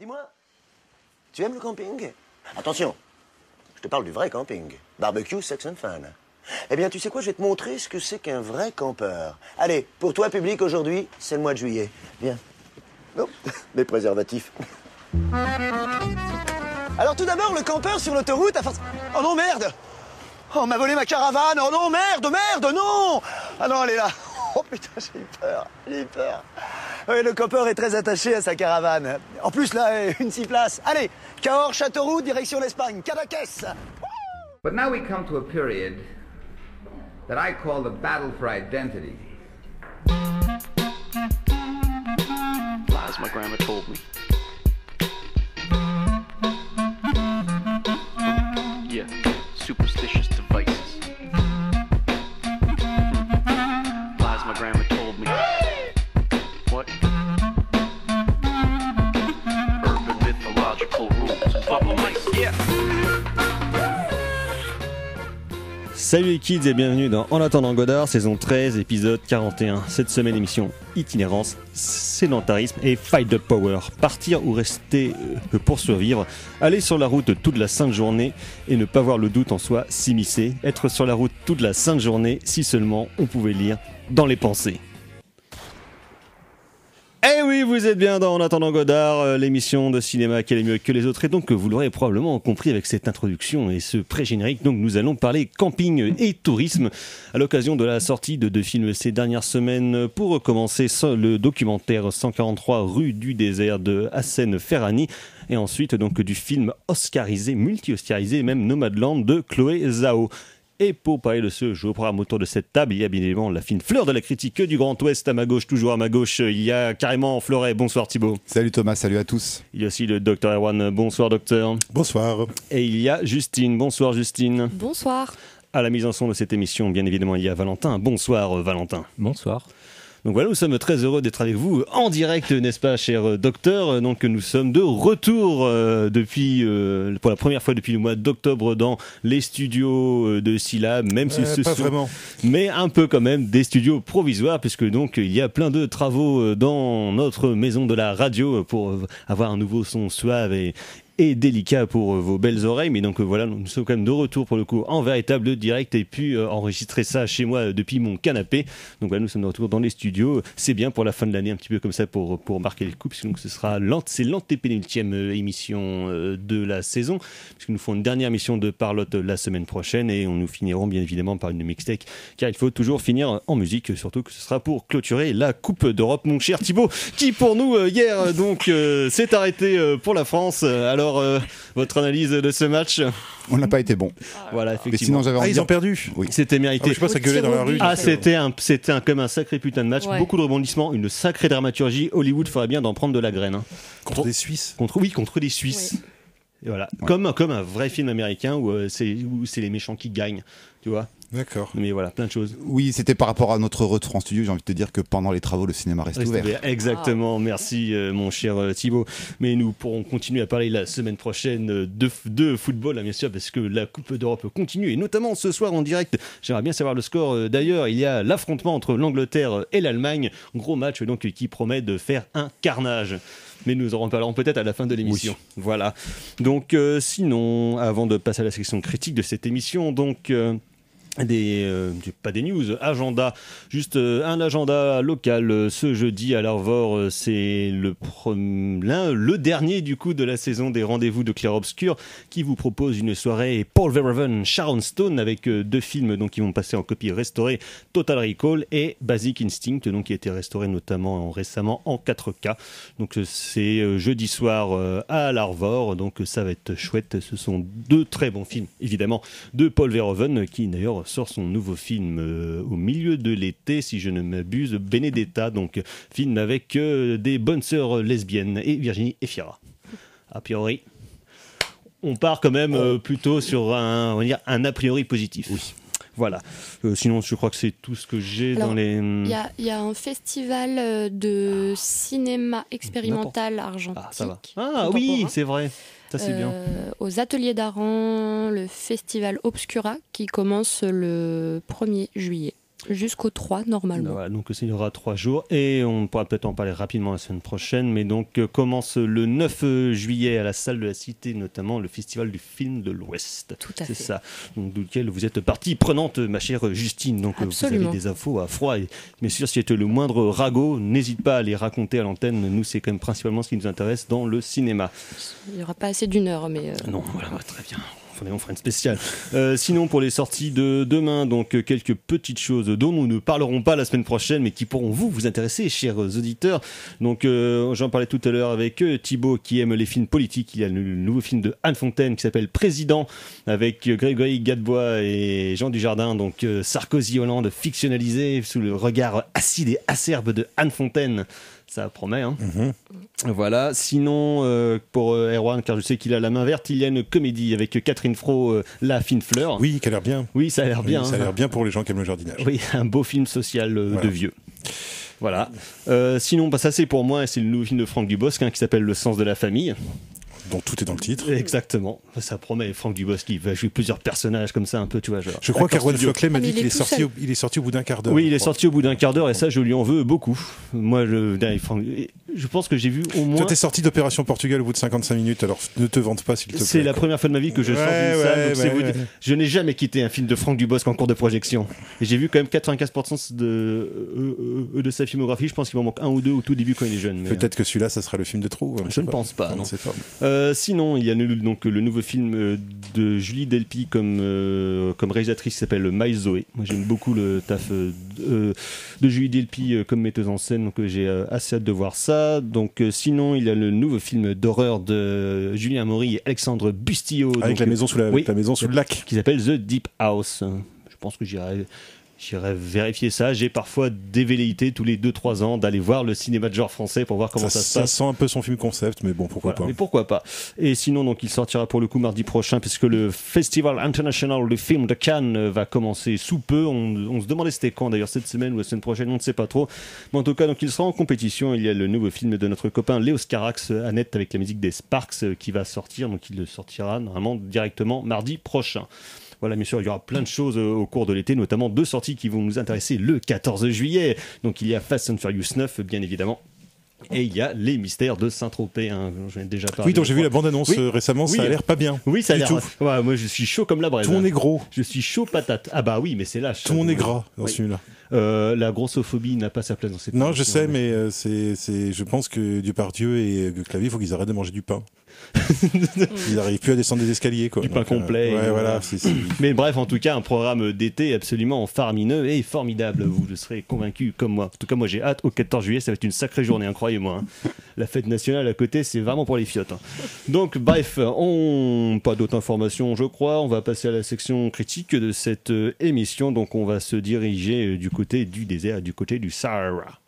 Dis-moi, tu aimes le camping? Attention, je te parle du vrai camping. Barbecue, sex and fun. Eh bien, tu sais quoi, je vais te montrer ce que c'est qu'un vrai campeur. Allez, pour toi, public, aujourd'hui, c'est le mois de juillet. Viens. Non, les préservatifs. Alors tout d'abord, le campeur sur l'autoroute a force... Oh non, merde Oh, on m'a volé ma caravane Oh non, merde, merde, non Ah non, elle est là Oh putain, j'ai eu peur, j'ai eu peur. Oui, le campeur est très attaché à sa caravane. En plus, là, une six places. Allez, Cahors, Châteauroux, direction l'Espagne, Cadaqués But now we come to a period that I call the battle for identity. Lies my grandma told me. Salut les kids et bienvenue dans En attendant Godard, saison 13, épisode 41. Cette semaine, émission itinérance, sédentarisme et fight the power. Partir ou rester euh, pour survivre, aller sur la route toute la sainte journée et ne pas voir le doute en soi s'immiscer. Être sur la route toute la sainte journée si seulement on pouvait lire dans les pensées. Eh oui, vous êtes bien dans En attendant Godard, euh, l'émission de cinéma qui est mieux que les autres. Et donc, vous l'aurez probablement compris avec cette introduction et ce pré-générique. Donc, nous allons parler camping et tourisme à l'occasion de la sortie de deux films ces dernières semaines. Pour commencer, le documentaire 143 rue du désert de Hassan Ferrani. Et ensuite, donc, du film oscarisé, multi-oscarisé, même Nomadland de Chloé Zhao. Et pour parler de ce jeu au programme autour de cette table, il y a bien évidemment la fine fleur de la critique du Grand Ouest à ma gauche, toujours à ma gauche. Il y a carrément Fleuret. Bonsoir Thibaut. Salut Thomas, salut à tous. Il y a aussi le docteur Erwan. Bonsoir docteur. Bonsoir. Et il y a Justine. Bonsoir Justine. Bonsoir. À la mise en son de cette émission, bien évidemment, il y a Valentin. Bonsoir Valentin. Bonsoir. Donc voilà, nous sommes très heureux d'être avec vous en direct, n'est-ce pas, cher euh, docteur? Donc nous sommes de retour euh, depuis, euh, pour la première fois depuis le mois d'octobre dans les studios de Syllab, même si Euh, ce pas sont vraiment. mais un peu quand même des studios provisoires puisque donc il y a plein de travaux dans notre maison de la radio pour avoir un nouveau son suave et et délicat pour euh, vos belles oreilles. Mais donc euh, voilà nous sommes quand même de retour pour le coup en véritable direct. Et puis euh, enregistrer ça chez moi depuis mon canapé. Donc voilà nous sommes de retour dans les studios. C'est bien pour la fin de l'année un petit peu comme ça pour pour marquer les coups puisque ce sera l'antépénultième émission de la saison. Puisque nous ferons une dernière émission de Parlotte la semaine prochaine. Et on nous finirons bien évidemment par une mixtape. Car il faut toujours finir en musique surtout que ce sera pour clôturer la Coupe d'Europe mon cher Thibaut qui pour nous hier donc s'est arrêté pour la France. Alors euh, votre analyse de ce match? On n'a pas été bon. voilà Mais effectivement sinon, j'avais Ah, ils ont perdu. Oui. c'était Ah, mérité mais je sais pas, ça gueulait dans la rue. ah, c'était un, c'était un, comme un sacré putain de match, Ouais. beaucoup de rebondissements, une sacrée dramaturgie. Hollywood ferait bien d'en prendre de la graine. hein. Contre des Suisses. Contre, oui, contre les Suisses. Et voilà. Comme, comme un vrai film américain où euh, c'est où c'est les méchants qui gagnent, tu vois. D'accord. Mais voilà, plein de choses. Oui, c'était par rapport à notre retour en studio. J'ai envie de te dire que pendant les travaux, le cinéma reste Reste ouvert. ouvert. Exactement, merci euh, mon cher euh, Thibaut. Mais nous pourrons continuer à parler la semaine prochaine euh, de, de football, hein, bien sûr, parce que la Coupe d'Europe continue, et notamment ce soir en direct. J'aimerais bien savoir le score. euh, D'ailleurs, il y a l'affrontement entre l'Angleterre et l'Allemagne. Gros match donc qui promet de faire un carnage. Mais nous en parlerons peut-être à la fin de l'émission. Voilà. Donc, euh, sinon, avant de passer à la section critique de cette émission, donc. euh, des euh, pas des news agenda. Juste euh, un agenda local euh, ce jeudi à l'Arvor c'est le le dernier du coup de la saison des rendez-vous de Clair Obscur qui vous propose une soirée Paul Verhoeven Sharon Stone avec deux films donc qui vont passer en copie restaurée Total Recall et Basic Instinct donc qui a été restauré notamment en- récemment en 4K donc c'est jeudi soir à l'Arvor. Donc ça va être chouette. Ce sont deux très bons films évidemment de Paul Verhoeven qui d'ailleurs sort son nouveau film euh, au milieu de l'été si je ne m'abuse Benedetta donc film avec euh, des bonnes sœurs lesbiennes et Virginie Efira a priori on part quand même euh, plutôt sur un, on va dire, un a priori positif. Voilà. Euh, sinon, je crois que c'est tout ce que j'ai dans les. Il y a, il y a un festival de cinéma expérimental argentique. Ah, ça va. Ah oui, c'est vrai. Euh, Aux ateliers d'Aran, le festival Obscura qui commence le 1er juillet. Jusqu'au 3, normalement. Voilà, donc il y aura trois jours et on pourra peut-être en parler rapidement la semaine prochaine. Mais donc euh, commence le 9 juillet à la salle de la Cité, notamment le festival du film de l'Ouest. Tout à C'est fait. ça. Donc duquel vous êtes partie prenante, ma chère Justine. Donc euh, vous avez des infos à froid. Et bien sûr, si tu le moindre ragot, n'hésite pas à les raconter à l'antenne. Nous, c'est quand même principalement ce qui nous intéresse dans le cinéma. Il n'y aura pas assez d'une heure, mais. euh, Non, voilà, très bien. On fera une spéciale. Euh, sinon, pour les sorties de demain, donc euh, quelques petites choses dont nous ne parlerons pas la semaine prochaine, mais qui pourront vous vous intéresser, chers auditeurs. Donc, euh, j'en parlais tout à l'heure avec Thibaut qui aime les films politiques. Il y a le nouveau film de Anne Fontaine qui s'appelle Président, avec Grégory Gadebois et Jean Dujardin. Donc, euh, Sarkozy-Hollande fictionnalisé sous le regard acide et acerbe de Anne Fontaine. Ça promet, hein. Voilà. Sinon, euh, pour euh, Erwan, car je sais qu'il a la main verte, il y a une comédie avec Catherine Fro, euh, La fine fleur. Oui, qui a l'air bien. Oui, ça a l'air bien. Ça a hein. l'air bien pour les gens qui aiment le jardinage. Oui, un beau film social Voilà. de vieux. Voilà. Sinon, bah, ça c'est pour moi, c'est le nouveau film de Franck Dubosc hein, qui s'appelle Le sens de la famille. Donc tout est dans le titre. Exactement. Ça promet Franck Dubosc qui va jouer plusieurs personnages comme ça un peu, tu vois. Genre, Je crois qu'Erwan. Floclet m'a dit il qu'il est sorti au, il est sorti au bout d'un quart d'heure. Oui, il est sorti au bout d'un quart d'heure et ça, je lui en veux beaucoup. Moi, Franck- je pense que j'ai vu au moins. Toi, t'es sorti d'Opération Portugal au bout de 55 minutes, alors ne te vante pas s'il te plaît. C'est la première fois de ma vie que je sors Ouais, d'une salle. ouais, donc c'est ouais, vous ouais. dire- Je n'ai jamais quitté un film de Franck Dubosc en cours de projection. Et j'ai vu quand même 95% de, euh, euh, de sa filmographie. Je pense qu'il m'en manque un ou deux au tout début quand il est jeune. Peut-être que celui-là, ça sera le film de trop. euh, Je ne pense pas, non. pas. Euh, sinon, il y a le, donc, le nouveau film euh, de Julie Delpy comme, euh, comme réalisatrice qui s'appelle My Zoé. Moi, j'aime beaucoup le taf de, euh, de Julie Delpy comme metteuse en scène, donc j'ai assez hâte de voir ça. Donc, sinon, il y a le nouveau film d'horreur de Julien Maury et Alexandre Bustillo. Avec donc, la maison sous la, oui. la maison sous le lac. qui s'appelle The Deep House. Je pense que j'irai j'irai vérifier ça. J'ai parfois des velléités tous les 2-3 ans d'aller voir le cinéma de genre français pour voir comment ça, ça, se ça passe. sent un peu son film concept, mais bon, pourquoi Voilà, pas. mais pourquoi pas Et sinon, donc, il sortira pour le coup mardi prochain, puisque le Festival International du film de Cannes euh, va commencer sous peu. On, on se demandait c'était quand d'ailleurs, cette semaine ou la semaine prochaine, on ne sait pas trop. Mais en tout cas, donc, il sera en compétition. Il y a le nouveau film de notre copain Léo Scarax, euh, Annette, avec la musique des Sparks, euh, qui va sortir. Donc, il le sortira normalement directement mardi prochain. Voilà, bien sûr, il y aura plein de choses euh, au cours de l'été, notamment deux sorties qui vont nous intéresser le 14 juillet. Donc il y a Fast and Furious 9, bien évidemment. Et il y a les mystères de Saint-Tropez. Hein, J'en ai déjà parlé. Oui, donc j'ai vu la bande-annonce Oui. euh, récemment, Oui. ça a l'air pas bien. Oui, ça a l'air. Ouais, moi, je suis chaud comme la braise. Tout hein. est gros. Je suis chaud patate. Ah bah oui, mais c'est là. Tout monde est gras dans Oui. ce film-là. Euh, la grossophobie n'a pas sa place dans cette Non, je sais, mais euh, c'est, c'est, je pense que Dupardieu et euh, Clavier, il faut qu'ils arrêtent de manger du pain. Ils n'arrivent plus à descendre des escaliers, quoi. Du pain euh, complet, ouais, Mais bref, en tout cas, un programme d'été absolument faramineux et formidable. Vous le serez convaincu comme moi. En tout cas, moi j'ai hâte. Au 14 juillet, ça va être une sacrée journée, hein, croyez-moi. hein. La fête nationale à côté, c'est vraiment pour les fiottes. hein. Donc, bref, on pas d'autres informations, je crois. On va passer à la section critique de cette euh, émission. Donc, on va se diriger euh, du côté du désert, du côté du Sahara.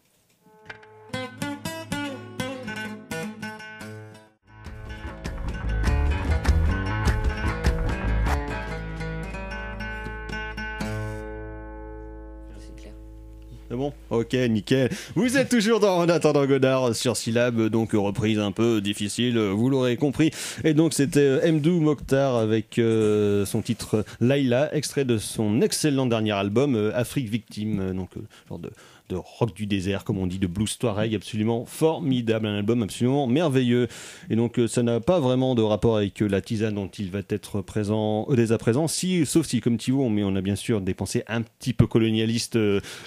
Bon Ok, nickel. Vous êtes toujours dans En attendant Godard sur syllabe, donc reprise un peu difficile, vous l'aurez compris. Et donc c'était euh, Mdou Mokhtar avec euh, son titre Laila, extrait de son excellent dernier album euh, Afrique Victime, donc genre de, de rock du désert, comme on dit, de blues touareg, absolument formidable, un album absolument merveilleux. Et donc euh, ça n'a pas vraiment de rapport avec euh, la tisane dont il va être présent euh, dès à présent, si, sauf si comme Thibaut, mais on a bien sûr des pensées un petit peu colonialistes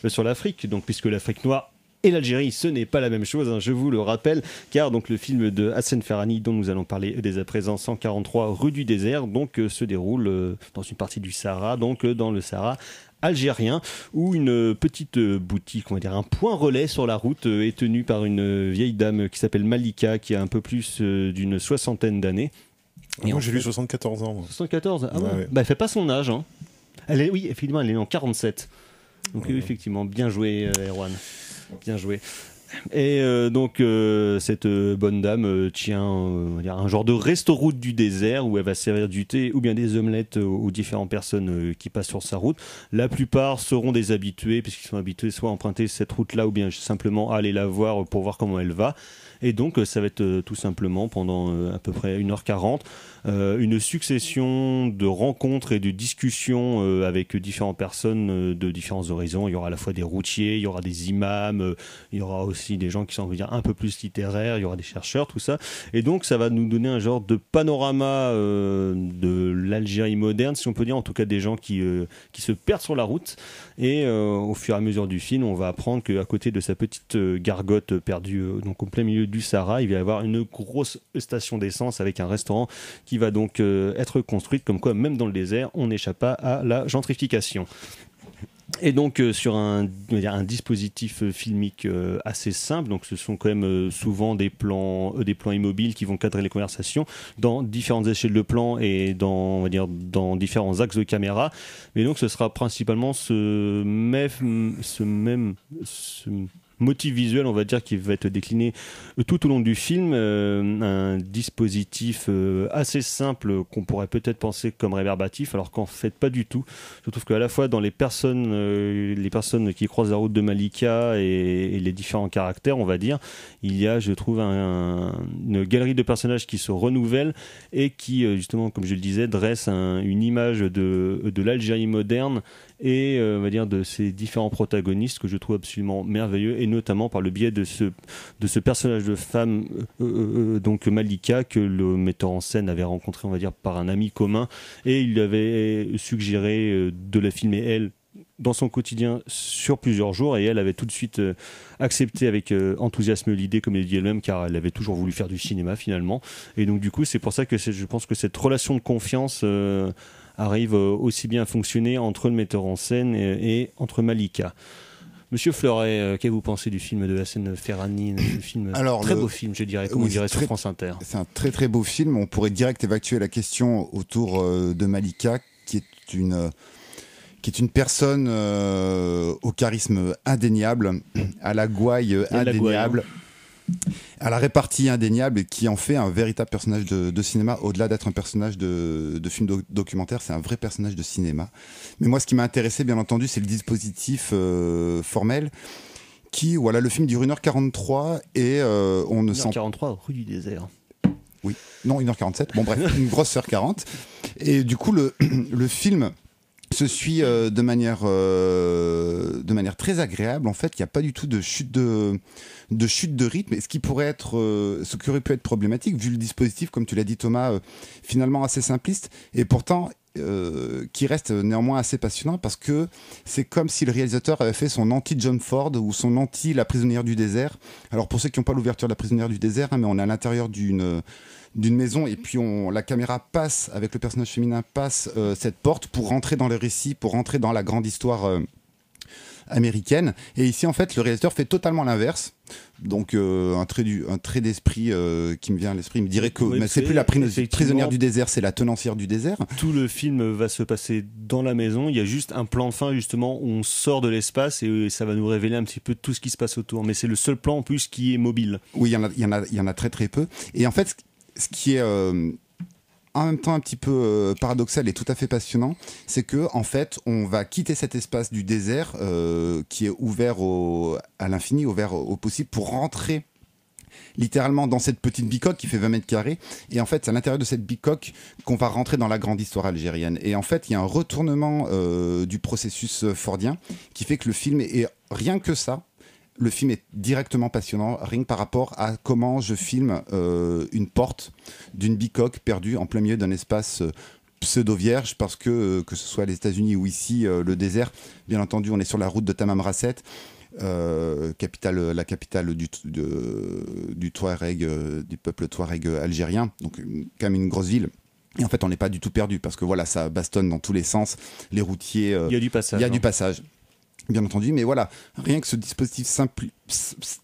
sur l'Afrique, donc puisque l'Afrique noire et l'Algérie, ce n'est pas la même chose, hein, je vous le rappelle, car donc le film de Hassan Ferrani, dont nous allons parler dès à présent, 143 rue du désert, donc se déroule dans une partie du Sahara, donc dans le Sahara algérien, où une petite boutique, on va dire un point relais sur la route, euh, est tenue par une vieille dame qui s'appelle Malika, qui a un peu plus euh, d'une soixantaine d'années. Et Moi, en j'ai lu 74 ans. moi. 74 Ah ouais. Ouais, ouais. Bah, elle fait pas son âge. Hein. Elle est, oui, effectivement, elle est en 47. Donc, euh, effectivement, bien joué, euh, Erwan. Bien joué. Et euh, donc euh, cette euh, bonne dame euh, tient on un genre de resto route du désert où elle va servir du thé ou bien des omelettes aux, différentes personnes qui passent sur sa route. La plupart seront des habitués puisqu'ils sont habitués soit à emprunter cette route-là ou bien simplement à aller la voir pour voir comment elle va. Et donc euh, ça va être euh, tout simplement pendant euh, à peu près 1h40 euh, une succession de rencontres et de discussions avec différentes personnes de différents horizons. Il y aura à la fois des routiers, il y aura des imams, il y aura aussi des gens qui sont dire, un peu plus littéraires, il y aura des chercheurs, tout ça. Et donc ça va nous donner un genre de panorama de l'Algérie moderne, si on peut dire, en tout cas des gens qui, qui se perdent sur la route. Et au fur et à mesure du film, on va apprendre qu'à côté de sa petite gargote perdue donc au plein milieu du Sahara, il va y avoir une grosse station d'essence avec un restaurant qui va donc euh, être construite, comme quoi même dans le désert, on n'échappe pas à la gentrification. Et donc euh, sur un, dispositif filmique euh, assez simple, donc ce sont quand même souvent des plans, des plans immobiles qui vont cadrer les conversations dans différentes échelles de plans et dans, différents axes de caméra. Mais donc ce sera principalement ce même, ce même, motif visuel, on va dire, qui va être décliné tout au long du film. euh, un dispositif euh, assez simple qu'on pourrait peut-être penser comme réverbatif, alors qu'en fait pas du tout. Je trouve qu'à la fois dans les personnes, euh, les personnes qui croisent la route de Malika et, les différents caractères, on va dire, il y a, je trouve, un- une galerie de personnages qui se renouvellent et qui, justement, comme je le disais, dresse un- une image de l'Algérie moderne et euh, on va dire de ces différents protagonistes que je trouve absolument merveilleux et notamment par le biais de ce de ce personnage de femme euh, euh, donc Malika que le metteur en scène avait rencontré on va dire par un ami commun et il lui avait suggéré de la filmer elle dans son quotidien sur plusieurs jours et elle avait tout de suite accepté avec enthousiasme l'idée comme elle dit elle-même car elle avait toujours voulu faire du cinéma finalement. Et donc du coup c'est pour ça que je pense que cette relation de confiance arrive euh, aussi bien à fonctionner entre le metteur en scène et, et entre Malika. Monsieur Fleuret, euh, qu'avez-vous pensé du film de Hassan Ferrani Le film, Alors, très le- beau film, je dirais, comme Oui, on dirait sur France Inter. C'est un très très beau film. On pourrait direct évacuer la question autour euh, de Malika, qui est une euh, qui est une personne euh, au charisme indéniable, à la gouaille la indéniable, à la répartie indéniable, et qui en fait un véritable personnage de, de cinéma. Au-delà d'être un personnage de, de film doc- documentaire, c'est un vrai personnage de cinéma. Mais moi, ce qui m'a intéressé, bien entendu, c'est le dispositif euh, formel. Qui, voilà, le film dure 1h43 et euh, on ne sent 43 rue du désert. oui, non, 1h47. Bon, bref, une grosse heure 40. Et du coup, le, le film se suit euh, de, manière, euh, de manière très agréable. En fait, il n'y a pas du tout de chute de, de chute de rythme. Ce qui pourrait être, euh, ce qui aurait pu être problématique, vu le dispositif, comme tu l'as dit, Thomas, finalement assez simpliste. Et pourtant, qui reste néanmoins assez passionnant parce que c'est comme si le réalisateur avait fait son anti-John Ford ou son anti-La prisonnière du désert. Alors pour ceux qui n'ont pas l'ouverture de La prisonnière du désert, hein, mais on est à l'intérieur d'une d'une maison et puis on, la caméra passe avec le personnage féminin passe euh, cette porte pour rentrer dans le récit, pour rentrer dans la grande histoire euh, américaine. Et ici en fait le réalisateur fait totalement l'inverse. Donc euh, un trait du un trait d'esprit qui me vient à l'esprit me dirait que Oui, mais c'est plus la prisonnière du désert, c'est la tenancière du désert. Tout le film va se passer dans la maison. Il y a juste un plan de fin, justement, où on sort de l'espace et ça va nous révéler un petit peu tout ce qui se passe autour. Mais c'est le seul plan en plus qui est mobile. Oui, il y en a, il y en a, il y en a très très peu. Et en fait, ce- qui est euh, en même temps un petit peu euh, paradoxal et tout à fait passionnant, c'est que en fait, on va quitter cet espace du désert euh, qui est ouvert à l'infini, ouvert au, possible, pour rentrer littéralement dans cette petite bicoque qui fait 20 mètres carrés. Et en fait, c'est à l'intérieur de cette bicoque qu'on va rentrer dans la grande histoire algérienne. Et en fait, il y a un retournement du processus fordien qui fait que le film est rien que ça. Le film est directement passionnant, rien que par rapport à comment je filme euh, une porte d'une bicoque perdue en plein milieu d'un espace euh, pseudo-vierge, parce que, euh, que ce soit les États-Unis ou ici, le désert, bien entendu, on est sur la route de Tamam Rasset, euh, capitale, la capitale du, de- du Touareg, du peuple Touareg algérien, donc quand même une grosse ville. Et en fait, on n'est pas du tout perdu, parce que voilà, ça bastonne dans tous les sens, les routiers. euh, Il y a du passage. il y a hein. du passage, bien entendu, mais voilà, rien que ce dispositif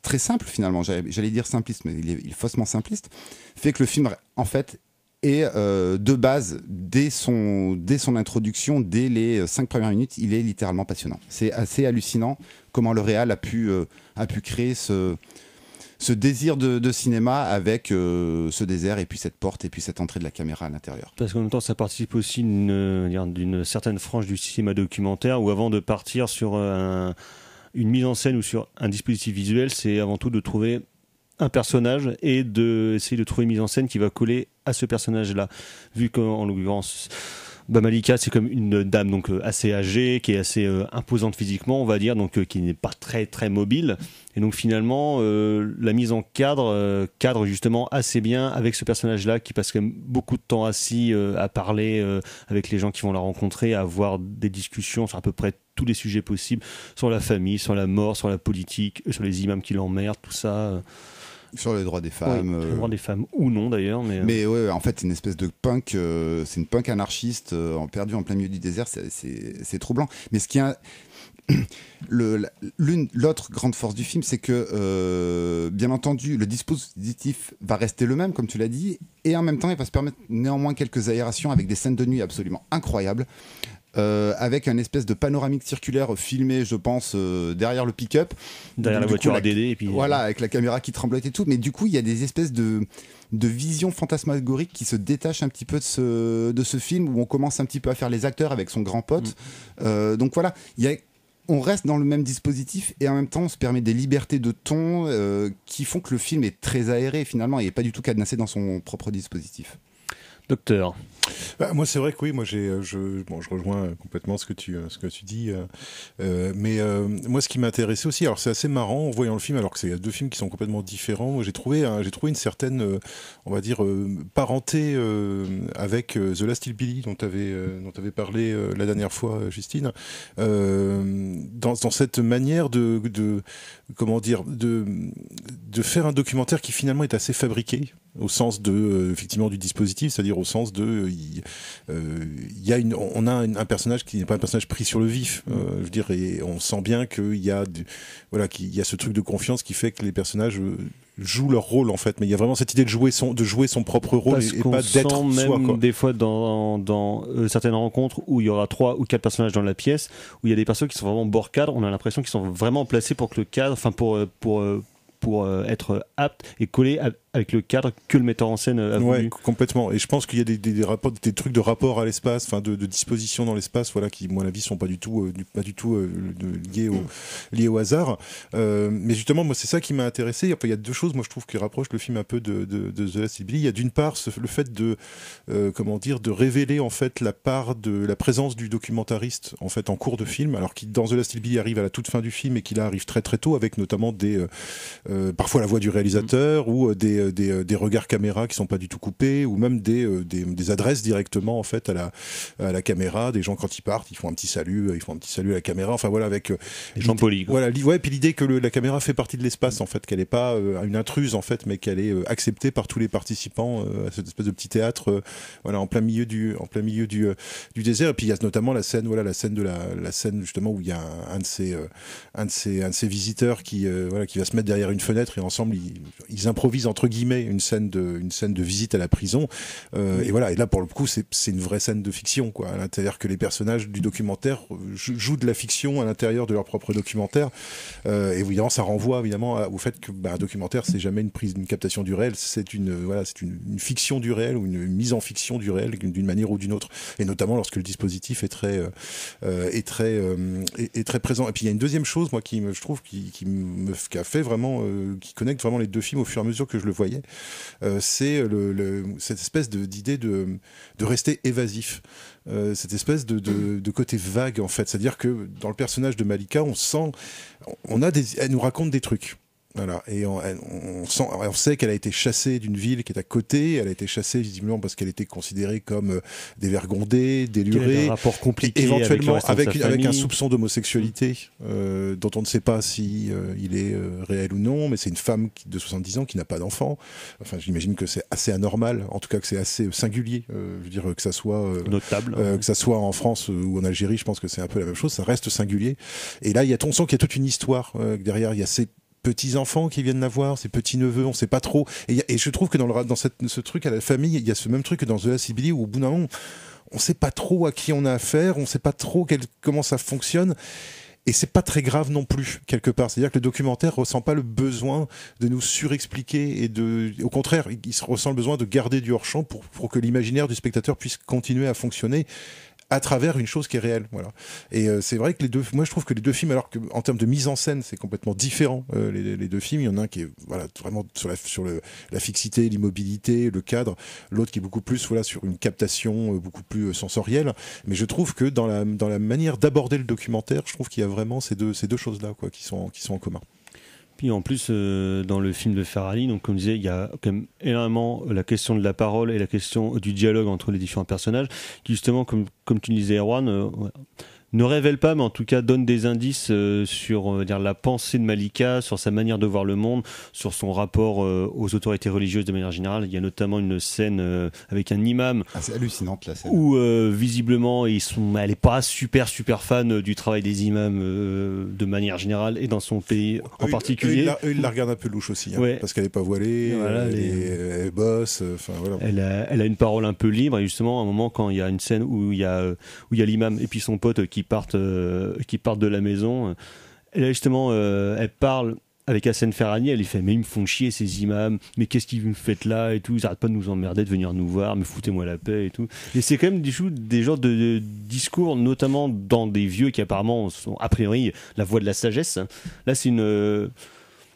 très simple finalement, j'allais dire simpliste, mais il est, est faussement simpliste, fait que le film, en fait, Et euh, de base, dès son, dès son introduction, dès les cinq premières minutes, il est littéralement passionnant. C'est assez hallucinant comment le Réal a pu, euh, a pu créer ce, ce désir de, de cinéma avec euh, ce désert et puis cette porte et puis cette entrée de la caméra à l'intérieur. Parce qu'en même temps, ça participe aussi d'une euh, certaine frange du cinéma documentaire où avant de partir sur un- une mise en scène ou sur un dispositif visuel, c'est avant tout de trouver un personnage et de essayer de trouver une mise en scène qui va coller à ce personnage-là. Vu qu'en en l'occurrence, bah, Malika, c'est comme une dame donc euh, assez âgée, qui est assez euh, imposante physiquement, on va dire, donc euh, qui n'est pas très très mobile. Et donc finalement, la mise en cadre cadre justement assez bien avec ce personnage-là qui passe quand même beaucoup de temps assis à parler avec les gens qui vont la rencontrer, à avoir des discussions sur à peu près tous les sujets possibles, sur la famille, sur la mort, sur la politique, sur les imams qui l'emmerdent, tout ça. Sur les droits des femmes. Oui, euh, le droit des femmes ou non d'ailleurs, mais, euh, Mais ouais, en fait, c'est une espèce de punk, euh, c'est une punk anarchiste en perdu en plein milieu du désert, c'est- troublant. Mais ce qui l'une, l'autre grande force du film, c'est que, euh, bien entendu, le dispositif va rester le même, comme tu l'as dit, et en même temps, il va se permettre néanmoins quelques aérations avec des scènes de nuit absolument incroyables. Euh, avec un espèce de panoramique circulaire filmé, je pense, euh, derrière le pick-up. derrière Du la coup, voiture la- ADD et puis euh, Voilà, avec la caméra qui tremblote et tout. Mais du coup, il y a des espèces de, de visions fantasmagoriques qui se détachent un petit peu de ce, de ce film où on commence un petit peu à faire les acteurs avec son grand pote. Mm. Euh, donc voilà, il y a- on reste dans le même dispositif et en même temps on se permet des libertés de ton euh, qui font que le film est très aéré finalement et pas du tout cadenassé dans son propre dispositif. Docteur. Bah, moi, c'est vrai que oui, moi, j'ai, euh, je, bon, je rejoins complètement ce que tu, euh, ce que tu dis. euh, mais moi, ce qui m'a intéressé aussi, alors c'est assez marrant en voyant le film, alors que c'est deux films qui sont complètement différents. J'ai trouvé, j'ai trouvé une certaine, on va dire, parenté avec The Last Hillbilly dont tu avais, dont avais parlé la dernière fois, Justine, dans, dans cette manière de, de, comment dire, de, de faire un documentaire qui finalement est assez fabriqué au sens de euh, effectivement du dispositif, c'est-à-dire au sens de euh, il euh, il y a une, on a un, personnage qui n'est pas un personnage pris sur le vif, je veux dire, et on sent bien qu'il y a du, voilà qu'il y a ce truc de confiance qui fait que les personnages jouent leur rôle en fait, mais il y a vraiment cette idée de jouer son de jouer son propre rôle Parce et, et pas d'être même soi quoi. des fois dans, dans certaines rencontres où il y aura trois ou quatre personnages dans la pièce, où il y a des personnes qui sont vraiment bord cadre, on a l'impression qu'ils sont vraiment placés pour que le cadre, enfin pour, pour, pour être apte et collé avec le cadre que le metteur en scène a Ouais, voulu. complètement. Et je pense qu'il y a des, des, des rapports, des trucs de rapport à l'espace, enfin de, de disposition dans l'espace, voilà, qui, à mon avis, sont pas du tout, euh, du- pas du tout euh, de- liés au liés au hasard. Euh, mais justement, moi, c'est ça qui m'a intéressé. Enfin, il y a deux choses, moi, je trouve, qui rapprochent le film un peu de, de, de The Last Hillbilly. Il y a d'une part ce- le fait de, comment dire, de révéler en fait la part de la présence du documentariste en fait en cours de film, alors qui dans The Last Hillbilly arrive à la toute fin du film et qui là arrive très très tôt avec notamment des parfois la voix du réalisateur ou euh, des, euh, des, euh, des regards caméra qui sont pas du tout coupés ou même des, euh, des, des adresses directement en fait à la, à la caméra. Des gens quand ils partent ils font un petit salut ils font un petit salut à la caméra. Enfin voilà avec Les gens polis, voilà ouais puis l'idée que le- la caméra fait partie de l'espace en fait qu'elle est pas une intruse en fait mais qu'elle est acceptée par tous les participants à cette espèce de petit théâtre voilà en plein milieu du en plein milieu du, du désert. Et puis il y a notamment la scène voilà la scène de la, la scène justement où il y a un, un de ces un de ces un de ces visiteurs qui voilà qui va se mettre derrière une fenêtre et ensemble ils, ils improvisent entre guillemets une scène de une scène de visite à la prison. Euh, et voilà et là pour le coup c'est une vraie scène de fiction quoi. C'est-à-dire que les personnages du documentaire euh, jou- jouent de la fiction à l'intérieur de leur propre documentaire. Euh, évidemment ça renvoie évidemment au fait que bah, un documentaire c'est jamais une prise une captation du réel. C'est une euh, voilà c'est une, fiction du réel ou une, mise en fiction du réel d'une manière ou d'une autre. Et notamment lorsque le dispositif est très est très est, très présent. Et puis il y a une deuxième chose moi qui me je trouve qui, qui qui a fait vraiment qui connecte vraiment les deux films au fur et à mesure que je le voyais euh, c'est cette espèce d'idée de, rester évasif. Euh, cette espèce de, côté vague en fait. C'est à dire que dans le personnage de Malika on sent elle nous raconte des trucs voilà, et on, on sent, on sait qu'elle a été chassée d'une ville qui est à côté. Elle a été chassée visiblement parce qu'elle était considérée comme euh, dévergondée, délurée, le rapport compliqué éventuellement avec, avec, un soupçon d'homosexualité euh, dont on ne sait pas si euh, il est euh, réel ou non. Mais c'est une femme qui- de 70 ans qui n'a pas d'enfant. Enfin, j'imagine que c'est assez anormal, en tout cas que c'est assez singulier. Euh, je veux dire que ça soit euh, notable. euh, que ça soit en France euh, ou en Algérie, je pense que c'est un peu la même chose. Ça reste singulier. Et là, il y a, on sent qu'il y a toute une histoire euh, derrière. Il y a ces petits enfants qui viennent la voir, ses petits neveux, on sait pas trop. Et, je trouve que dans, le, dans cette, ce truc à la famille, il y a ce même truc que dans The Last où au bout d'un moment, on sait pas trop à qui on a affaire, on sait pas trop quel- comment ça fonctionne. Et c'est pas très grave non plus quelque part. C'est-à-dire que le documentaire ressent pas le besoin de nous surexpliquer et de, au contraire, il ressent le besoin de garder du hors champ pour, pour que l'imaginaire du spectateur puisse continuer à fonctionner à travers une chose qui est réelle. Voilà. Et euh, c'est vrai que les deux, moi je trouve que les deux films, alors que en termes de mise en scène, c'est complètement différent. euh, les, deux films, il y en a un qui est voilà vraiment sur la sur la fixité, l'immobilité, le cadre. L'autre qui est beaucoup plus voilà sur une captation euh, beaucoup plus sensorielle. Mais je trouve que dans la dans la manière d'aborder le documentaire, je trouve qu'il y a vraiment ces deux ces deux choses là qui sont qui sont en commun. Puis en plus, euh, dans le film de Ferrari, donc comme je disais, il y a quand même énormément la question de la parole et la question du dialogue entre les différents personnages, qui justement, comme, comme tu disais, Erwan, euh, ne révèle pas, mais en tout cas donne des indices euh, sur on va dire, la pensée de Malika, sur sa manière de voir le monde, sur son rapport euh, aux autorités religieuses de manière générale. Il y a notamment une scène euh, avec un imam Ah, c'est hallucinante la scène. où visiblement ils sont, elle est pas super super fan du travail des imams de manière générale et dans son pays en Eux, Eux, particulier. la, eux, ils la regardent un peu louche aussi, hein, Ouais. parce qu'elle est pas voilée, Voilà, elle, les- est- elle bosse, voilà. Elle a, elle a une parole un peu libre et justement à un moment quand il y a une scène où il y a où il y a l'imam et puis son pote euh, partent euh, qui partent de la maison, elle a justement euh, elle parle avec Hassan Ferrani, elle lui fait mais ils me font chier ces imams, mais qu'est-ce qu'ils me faites là et tout, ils arrêtent pas de nous emmerder, de venir nous voir, mais foutez-moi la paix et tout. Et c'est quand même des, des genres de, de discours, notamment dans des vieux qui apparemment sont a priori la voix de la sagesse. Là c'est une euh,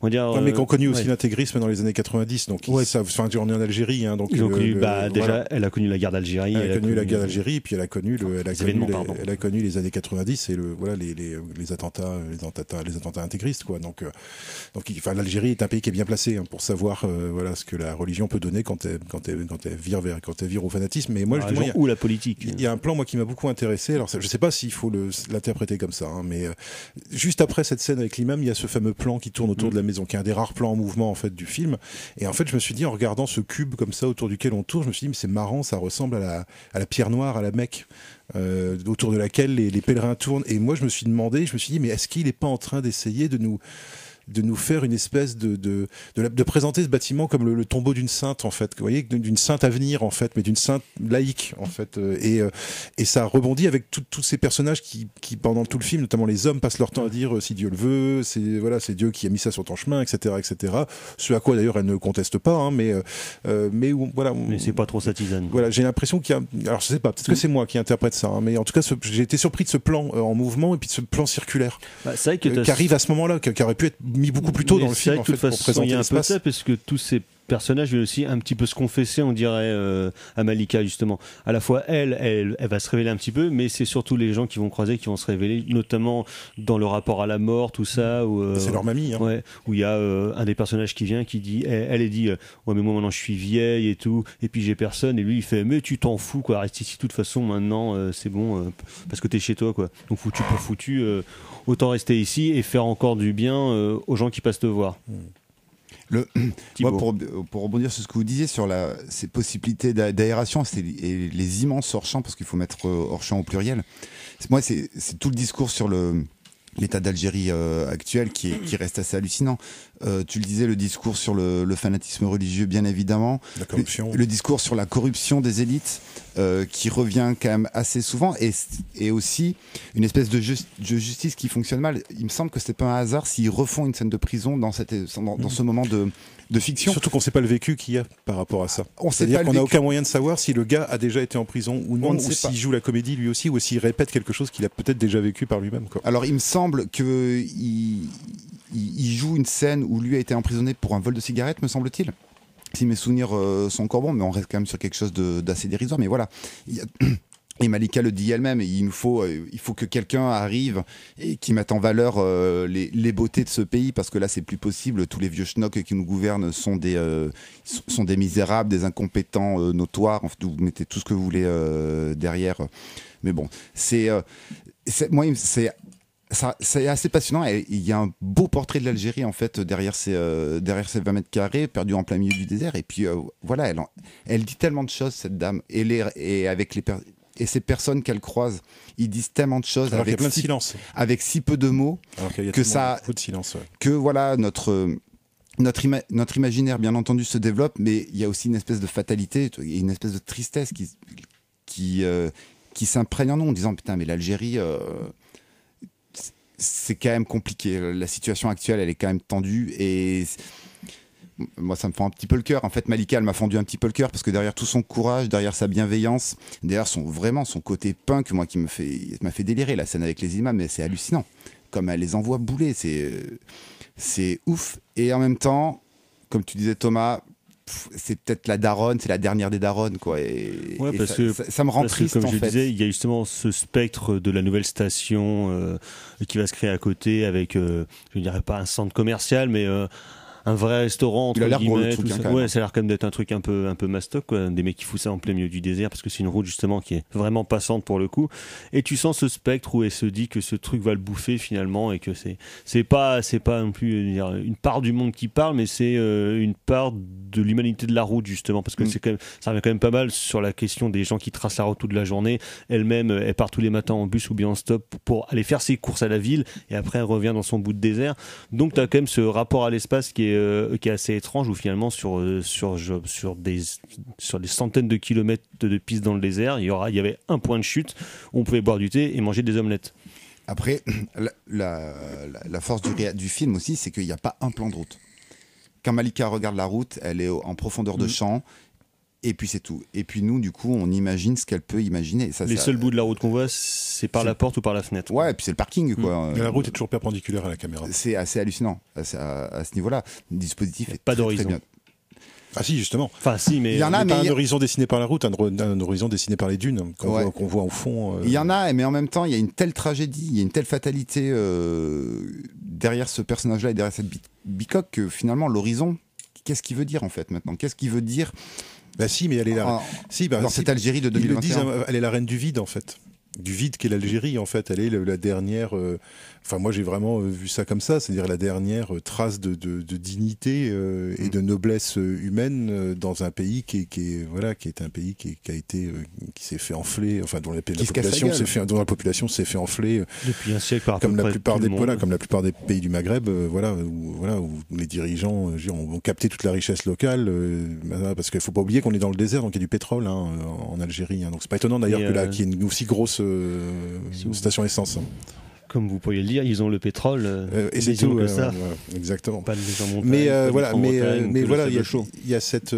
on va dire, mais qui ont connu euh, aussi ouais. l'intégrisme dans les années 90, donc Ouais. savent, enfin, on est en Algérie, hein, donc Ils ont le- connu, le- bah, déjà, voilà. elle a connu la guerre d'Algérie. Elle a connu la guerre d'Algérie, puis elle a connu, le, elle, a les connu les, pardon. elle a connu les années 90 et le, voilà, les, les, les attentats, les attentats, les attentats intégristes, quoi. Donc, euh, donc, enfin, l'Algérie est un pays qui est bien placé hein, pour savoir, euh, voilà, ce que la religion peut donner quand elle, quand elle, quand elle vire vers, quand elle vire au fanatisme. Mais moi, justement, ou la politique. il y a un plan moi qui m'a beaucoup intéressé. Alors ça- je sais pas s'il faut l'interpréter comme ça, hein, mais euh, juste après cette scène avec l'imam, il y a ce fameux plan qui tourne autour de la maison, qui est un des rares plans en mouvement en fait du film. Et en fait, je me suis dit en regardant ce cube comme ça autour duquel on tourne, je me suis dit mais c'est marrant, ça ressemble à la, à la pierre noire à la Mecque. euh, autour de laquelle les, les pèlerins tournent et moi je me suis demandé je me suis dit mais est-ce qu'il n'est pas en train d'essayer de nous de nous faire une espèce de de, de, la- de présenter ce bâtiment comme le, le tombeau d'une sainte en fait vous voyez d'une sainte à venir en fait mais d'une sainte laïque en fait euh, et euh, et ça rebondit avec tous ces personnages qui, qui pendant tout le film notamment les hommes passent leur temps à dire euh, si Dieu le veut c'est voilà c'est Dieu qui a mis ça sur ton chemin etc etc ce à quoi d'ailleurs elle ne conteste pas hein, mais euh, mais où, voilà on- Mais c'est pas trop sa tisane. voilà, j'ai l'impression qu'il y a. Alors, je sais pas, peut-être que c'est moi qui interprète ça, hein, mais en tout cas, j'ai été surpris de ce plan euh, en mouvement et puis de ce plan circulaire Bah, c'est vrai que euh, qui arrive à ce moment-là, qui, qui aurait pu être mis beaucoup plus tôt Mais dans le film de toute façon, il y a un peu ça parce que tous ces personnages veulent aussi un petit peu se confesser, on dirait euh, à Malika justement. À la fois elle, elle, elle va se révéler un petit peu, mais c'est surtout les gens qui vont croiser qui vont se révéler, notamment dans le rapport à la mort, tout ça. Où, euh, C'est leur mamie. Hein. Ouais, où il y a euh, un des personnages qui vient qui dit, elle, elle est dit, euh, ouais mais moi maintenant je suis vieille et tout, et puis j'ai personne, et lui il fait, mais tu t'en fous quoi, reste ici de toute façon maintenant, euh, c'est bon, euh, parce que t'es chez toi quoi. Donc foutu pour foutu, euh, autant rester ici et faire encore du bien euh, aux gens qui passent te voir. Le- Thibaut. Moi, pour, pour rebondir sur ce que vous disiez sur la, ces possibilités d'a- d'aération et les immenses hors-champs, parce qu'il faut mettre euh, hors-champ au pluriel, c'est- moi, c'est c'est tout le discours sur le l'état d'Algérie euh, actuel qui, est- qui reste assez hallucinant. Euh, tu le disais, le discours sur le, le fanatisme religieux, bien évidemment. La corruption. Le, le discours sur la corruption des élites, euh, qui revient quand même assez souvent, et, et aussi une espèce de, jus- de justice qui fonctionne mal. Il me semble que c'est pas un hasard s'ils refont une scène de prison dans, cette, dans, dans ce moment de, de fiction. Surtout qu'on ne sait pas le vécu qu'il y a par rapport à ça. On sait le qu'on n'a aucun moyen de savoir si le gars a déjà été en prison ou On non, ou s'il joue la comédie lui aussi, ou s'il répète quelque chose qu'il a peut-être déjà vécu par lui-même. Alors, il me semble que il, il- joue une scène où lui a été emprisonné pour un vol de cigarette, me semble-t-il. Si mes souvenirs euh, sont encore bons, mais on reste quand même sur quelque chose d'assez dérisoire. Mais voilà. Il y Et Malika le dit elle-même, il nous faut, euh, il faut que quelqu'un arrive et qui mette en valeur euh, les, beautés de ce pays, parce que là c'est plus possible. Tous les vieux schnocks qui nous gouvernent sont des, sont des misérables, des incompétents notoires. Enfin, vous mettez tout ce que vous voulez derrière. Mais bon, c'est, moi, c'est c'est assez passionnant et il y a un beau portrait de l'Algérie en fait derrière ces, euh, derrière ces 20 mètres carrés perdus en plein milieu du désert et puis euh, voilà elle, dit tellement de choses cette dame et, les, et avec les et ces personnes qu'elle croise, ils disent tellement de choses Alors avec plein de si, silence. avec si peu de mots Alors qu'il y a que ça- de silence. ouais. que voilà notre notre, ima- notre imaginaire bien entendu se développe, mais il y a aussi une espèce de fatalité une espèce de tristesse qui qui euh, qui s'imprègne en nous en disant putain mais l'Algérie c'est- quand même compliqué. La situation actuelle elle est quand même tendue et moi, ça me fend un petit peu le cœur. En fait, Malika, elle m'a fendu un petit peu le cœur parce que derrière tout son courage, derrière sa bienveillance, derrière son vraiment son côté punk, moi qui me fait m'a fait délirer la scène avec les imams, mais c'est hallucinant. Comme elle les envoie bouler, c'est euh, ouf. Et en même temps, comme tu disais Thomas, c'est peut-être la daronne, c'est la dernière des daronnes, quoi. Et, Ouais, et parce ça, que- ça, ça me rend Parce que, triste comme en je fait. disais, il y a justement ce spectre de la nouvelle station euh, qui va se créer à côté avec, euh, je ne dirais pas un centre commercial, mais euh, un vrai restaurant entre Il a l'air gros, le truc, hein, ça. Ouais, ça a l'air quand même d'être un truc un peu un peu mastoc, quoi. Des mecs qui foutent ça en plein milieu du désert parce que c'est une route justement qui est vraiment passante pour le coup. Et tu sens ce spectre où elle se dit que ce truc va le bouffer finalement et que c'est c'est pas c'est pas non plus une part du monde qui parle, mais c'est euh, une part de l'humanité de la route justement parce que Mm. c'est quand même ça revient quand même pas mal sur la question des gens qui tracent la route toute la journée. Elle-même, euh, elle part tous les matins en bus ou bien en stop pour aller faire ses courses à la ville et après elle revient dans son bout de désert. Donc tu as quand même ce rapport à l'espace qui est euh, qui est assez étrange où finalement sur euh, sur sur des sur des centaines de kilomètres de pistes dans le désert, il y aura il y avait un point de chute où on pouvait boire du thé et manger des omelettes. Après, la, la- force du, du film aussi, c'est qu'il n'y a pas un plan de route. Quand Malika regarde la route, elle est en profondeur de Mm. champ, et puis c'est tout. Et puis nous, du coup, on imagine ce qu'elle peut imaginer. Ça, Les ça- seuls bouts de la route qu'on voit, c'est par la porte ou par la fenêtre. Ouais, et puis c'est le parking, quoi. Et la route est toujours perpendiculaire à la caméra. C'est assez hallucinant à, à- à ce niveau-là. Le dispositif est pas très, très d'horizon. bien. Ah si, justement. Enfin si, mais Il y en a, Mais pas mais un horizon dessiné par la route, un, hor- un horizon dessiné par les dunes qu'on Ouais. voit, qu'on voit au fond. euh, Il y en a, mais en même temps, il y a une telle tragédie, il y a une telle fatalité euh, derrière ce personnage-là et derrière cette bi- bicoque que finalement, l'horizon, qu'est-ce qu'il veut dire en fait maintenant? Qu'est-ce qu'il veut dire Bah si, mais elle est là. en- Si, bah, si, cette Algérie de Ils le disent, 2021 hein, elle est la reine du vide en fait. Du vide qu'est l'Algérie en fait. Elle est la dernière. euh, Enfin, moi j'ai vraiment euh, vu ça comme ça, c'est-à-dire la dernière euh, trace de, de- de dignité euh, et de noblesse euh, humaine dans un pays qui est, qui est voilà, qui est un pays qui, est- qui a été, euh, qui s'est fait enfler, enfin dont la, population s'est fait, dont la population s'est fait enfler. depuis un siècle par comme la plupart des voilà, comme la plupart des pays du Maghreb, euh, voilà, où, voilà, où les dirigeants dire, ont, ont capté toute la richesse locale, parce qu'il faut pas oublier qu'on est dans le désert, donc il y a du pétrole hein, en Algérie, hein, donc c'est pas étonnant d'ailleurs Et, que là, qu'il y ait une aussi grosse euh, station essence. Comme vous pourriez le dire, ils ont le pétrole. euh, Euh, et mais c'est tout, que ça. exactement. Pas de montagne, Mais pas euh, voilà, mais, mais voilà, il y, a- y cette.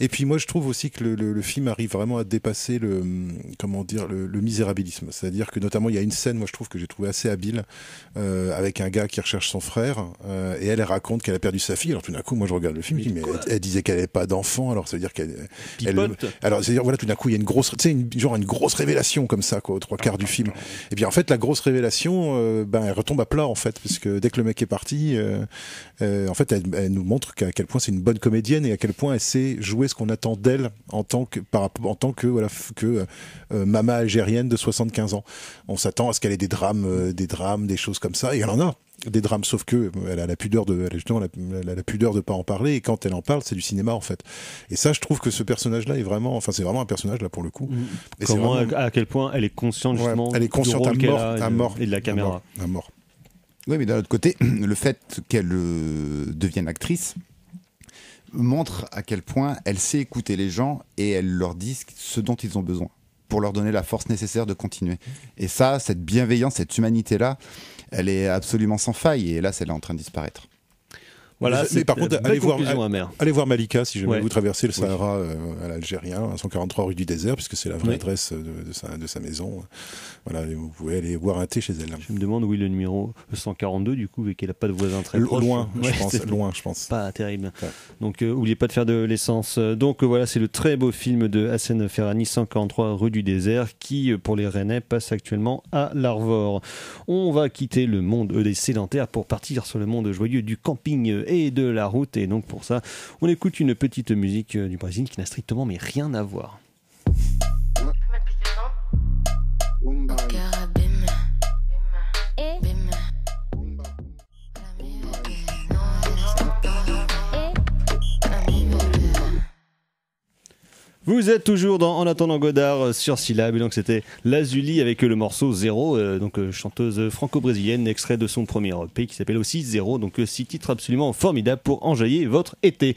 et puis moi, je trouve aussi que le, le- le film arrive vraiment à dépasser le, comment dire, le, le misérabilisme. C'est-à-dire que notamment, il y a une scène, moi, je trouve que j'ai trouvé assez habile, avec un gars qui recherche son frère, et elle, elle raconte qu'elle a perdu sa fille. Alors tout d'un coup, moi, je regarde le film, je dis, mais elle, elle disait qu'elle n'avait pas d'enfant, alors ça veut dire qu'elle. alors, c'est-à-dire, voilà, tout d'un coup, il y a une grosse, tu sais, genre une grosse révélation comme ça, quoi, aux trois quarts du film. Et bien, en fait, la grosse révélation, euh, ben, elle retombe à plat, en fait, parce que dès que le mec est parti, euh, euh, en fait, elle, nous montre qu'à quel point c'est une bonne comédienne et à quel point elle sait jouer ce qu'on attend d'elle en tant que, en tant que, voilà, que maman algérienne de 75 ans. On s'attend à ce qu'elle ait des drames, des drames, des choses comme ça, et elle en a des drames, sauf que elle a la pudeur de, elle a justement la, elle a la pudeur de pas en parler, et quand elle en parle, c'est du cinéma en fait. Et ça, je trouve que ce personnage-là est vraiment, enfin, c'est vraiment un personnage là pour le coup. Et c'est Comment, vraiment- à quel point elle est consciente Ouais, justement elle est consciente du à rôle mort, a et à de- mort, et de la à caméra. mort, à mort. Oui, mais d'un autre côté, le fait qu'elle euh, devienne actrice montre à quel point elle sait écouter les gens et elle leur dit ce dont ils ont besoin pour leur donner la force nécessaire de continuer. Et ça, cette bienveillance, cette humanité-là, elle est absolument sans faille et là, elle est en train de disparaître. Voilà, Mais par contre, allez voir-. Allez voir Malika si jamais Ouais. vous traversez le Sahara euh, à l'Algérien, à 143 rue du désert, puisque c'est la vraie Oui. adresse de, de sa, de sa maison. Voilà, vous pouvez aller boire un thé chez elle. Je me demande où est le numéro 142 du coup, vu qu'elle n'a pas de voisin très proche. loin, Ouais, je pense. c'est Loin, je pense. Pas terrible. Ouais. Donc, euh, oubliez pas de faire de l'essence. Euh, Donc, euh, voilà, c'est le très beau film de Hassan Ferrani, 143 rue du désert, qui, euh, pour les Rennais, passe actuellement à l'Arvor. On va quitter le monde euh, des sédentaires pour partir sur le monde joyeux du camping euh, et de la route. Et donc, pour ça, on écoute une petite musique euh, du Brésil qui n'a strictement mais rien à voir. Vous êtes toujours dans En attendant Godard euh, sur Syllab, donc c'était Lazuli avec le morceau Zéro, euh, donc euh, chanteuse franco-brésilienne, extrait de son premier EP qui s'appelle aussi Zéro, donc euh, six titres absolument formidables pour enjailler votre été.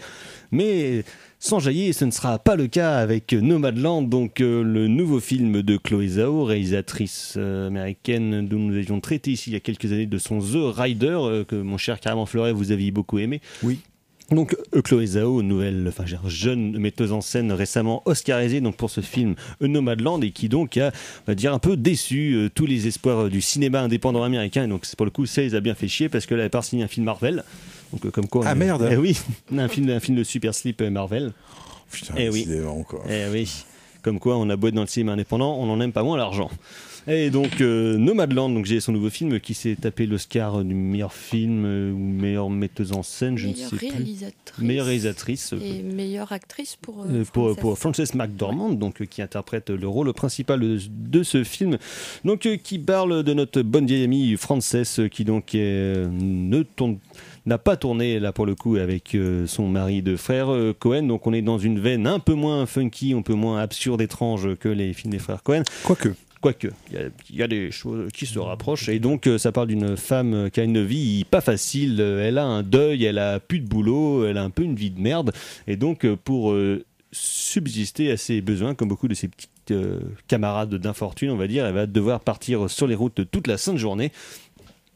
Mais sans jaillir, ce ne sera pas le cas avec Nomadland, donc euh, le nouveau film de Chloé Zhao, réalisatrice euh, américaine dont nous avions traité ici il y a quelques années de son The Rider, euh, que mon cher Carrément Fleuret, vous aviez beaucoup aimé. Oui. Donc euh, Chloé Zhao, nouvelle, enfin jeune metteuse en scène récemment oscarisée donc pour ce film A Nomadland et qui donc a, on va dire, un peu déçu euh, tous les espoirs euh, du cinéma indépendant américain. Et donc pour le coup, ça les a bien fait chier parce qu'elle avait pas signé un film Marvel. Donc euh, comme quoi. Ah, merde. Eh oui, un film, un film de super slip Marvel. Putain, Eh oui. quoi. Eh oui. Comme quoi, on a beau être dans le cinéma indépendant, on en aime pas moins l'argent. Et donc, euh, Nomadland, donc j'ai son nouveau film qui s'est tapé l'Oscar du meilleur film euh, ou meilleure metteuse en scène, je ne sais plus. réalisatrice. Meilleure réalisatrice. euh, Et meilleure actrice pour. euh, euh, pour, Frances. pour Frances McDormand, donc euh, qui interprète le rôle principal de, de ce film, donc euh, qui parle de notre bonne vieille amie Frances, euh, qui donc euh, ne tourne n'a pas tourné là pour le coup avec euh, son mari de frère euh, Cohen donc on est dans une veine un peu moins funky un peu moins absurde étrange que les films des frères Cohen Quoique. Quoique, il y a- des choses qui se rapprochent. Et donc, euh, ça parle d'une femme qui a une vie pas facile. Euh, Elle a un deuil, elle a plus de boulot, elle a un peu une vie de merde. Et donc, euh, pour subsister à ses besoins, comme beaucoup de ses petites camarades d'infortune, on va dire, elle va devoir partir sur les routes toute la sainte journée.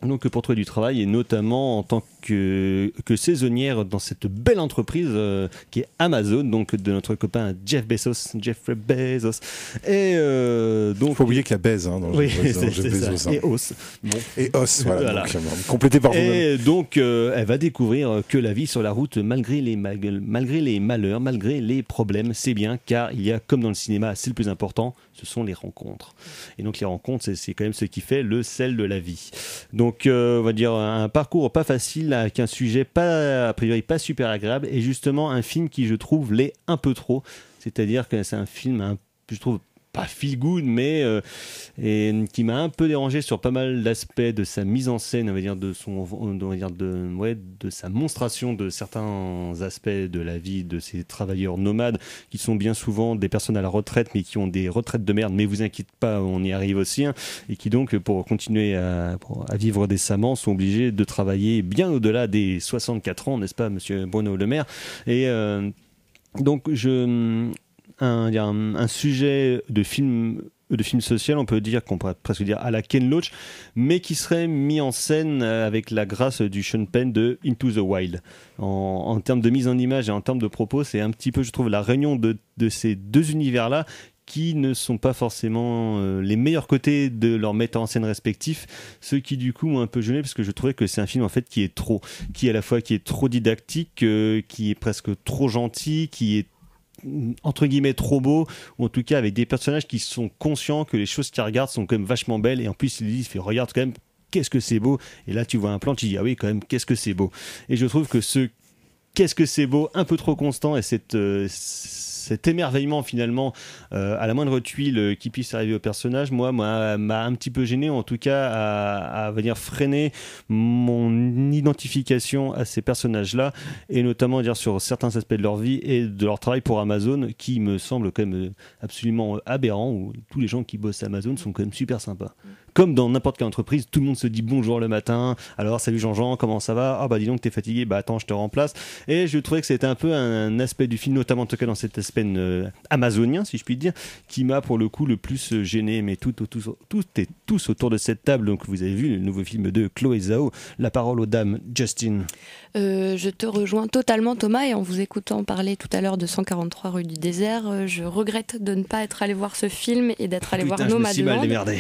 Donc pour trouver du travail et notamment en tant que, que saisonnière dans cette belle entreprise euh, qui est Amazon, donc de notre copain Jeff Bezos, Jeffrey Bezos. Et euh, donc Faut oublier qu'il y a baise hein, dans oui, Jeff Bezos, Jeff. Bezos, hein. Et os. Bon. Et os, voilà. Voilà. Donc, euh, complété par. Et donc, euh, elle va découvrir que la vie sur la route, malgré les, mal- malgré les malheurs, malgré les problèmes, c'est bien, car il y a, comme dans le cinéma, c'est le plus important, ce sont les rencontres. Et donc, les rencontres, c'est- quand même ce qui fait le sel de la vie. Donc, on va dire un parcours pas facile, avec un sujet pas, a priori, pas super agréable, et justement, un film qui, je trouve, l'est un peu trop. C'est-à-dire que c'est un film, je trouve, pas feel good, mais euh, et qui m'a un peu dérangé sur pas mal d'aspects de sa mise en scène, on va dire de son, on va dire de, ouais, de sa monstration de certains aspects de la vie de ces travailleurs nomades qui sont bien souvent des personnes à la retraite, mais qui ont des retraites de merde. Mais vous inquiétez pas, on y arrive aussi, hein, et qui donc pour continuer à, vivre décemment sont obligés de travailler bien au-delà des 64 ans, n'est-ce pas, Monsieur Bruno Le Maire Et euh, donc je un, un, sujet de film de film social, on peut dire qu'on pourrait presque dire à la Ken Loach, mais qui serait mis en scène euh, avec la grâce du Sean Penn de Into the Wild. En, termes de mise en image et en termes de propos, c'est un petit peu, je trouve, la réunion de, ces deux univers-là qui ne sont pas forcément euh, les meilleurs côtés de leurs metteurs en scène respectifs, ce qui du coup m'ont un peu gêné parce que je trouvais que c'est un film en fait qui est trop, qui à la fois qui est trop didactique, euh, qui est presque trop gentil, qui est entre guillemets trop beau ou en tout cas avec des personnages qui sont conscients que les choses qu'ils regardent sont quand même vachement belles et en plus ils disent regarde quand même qu'est-ce que c'est beau et là tu vois un plan tu dis ah oui quand même qu'est-ce que c'est beau et je trouve que ce qu'est-ce que c'est beau un peu trop constant et cette euh, cet émerveillement finalement euh, à la moindre tuile euh, qui puisse arriver au personnage moi m'a un petit peu gêné en tout cas à, venir freiner mon identification à ces personnages là et notamment dire sur certains aspects de leur vie et de leur travail pour Amazon qui me semble quand même absolument aberrant où tous les gens qui bossent Amazon sont quand même super sympas. Comme dans n'importe quelle entreprise tout le monde se dit bonjour le matin alors salut Jean-Jean comment ça va? Ah bah dis donc t'es fatigué bah attends je te remplace. Et je trouvais que c'était un peu un aspect du film notamment en tout cas dans cet aspect euh, amazonien si je puis dire qui m'a pour le coup le plus euh, gêné. Mais tout, tout, tout, tout et tous autour de cette table. Donc vous avez vu le nouveau film de Chloé Zhao la parole aux dames Justin. Euh, je te rejoins totalement Thomas. Et en vous écoutant parler tout à l'heure de 143 rue du désert, je regrette de ne pas être allé voir ce film et d'être allé voir Putain, je me suis mal Nomadland. démerdé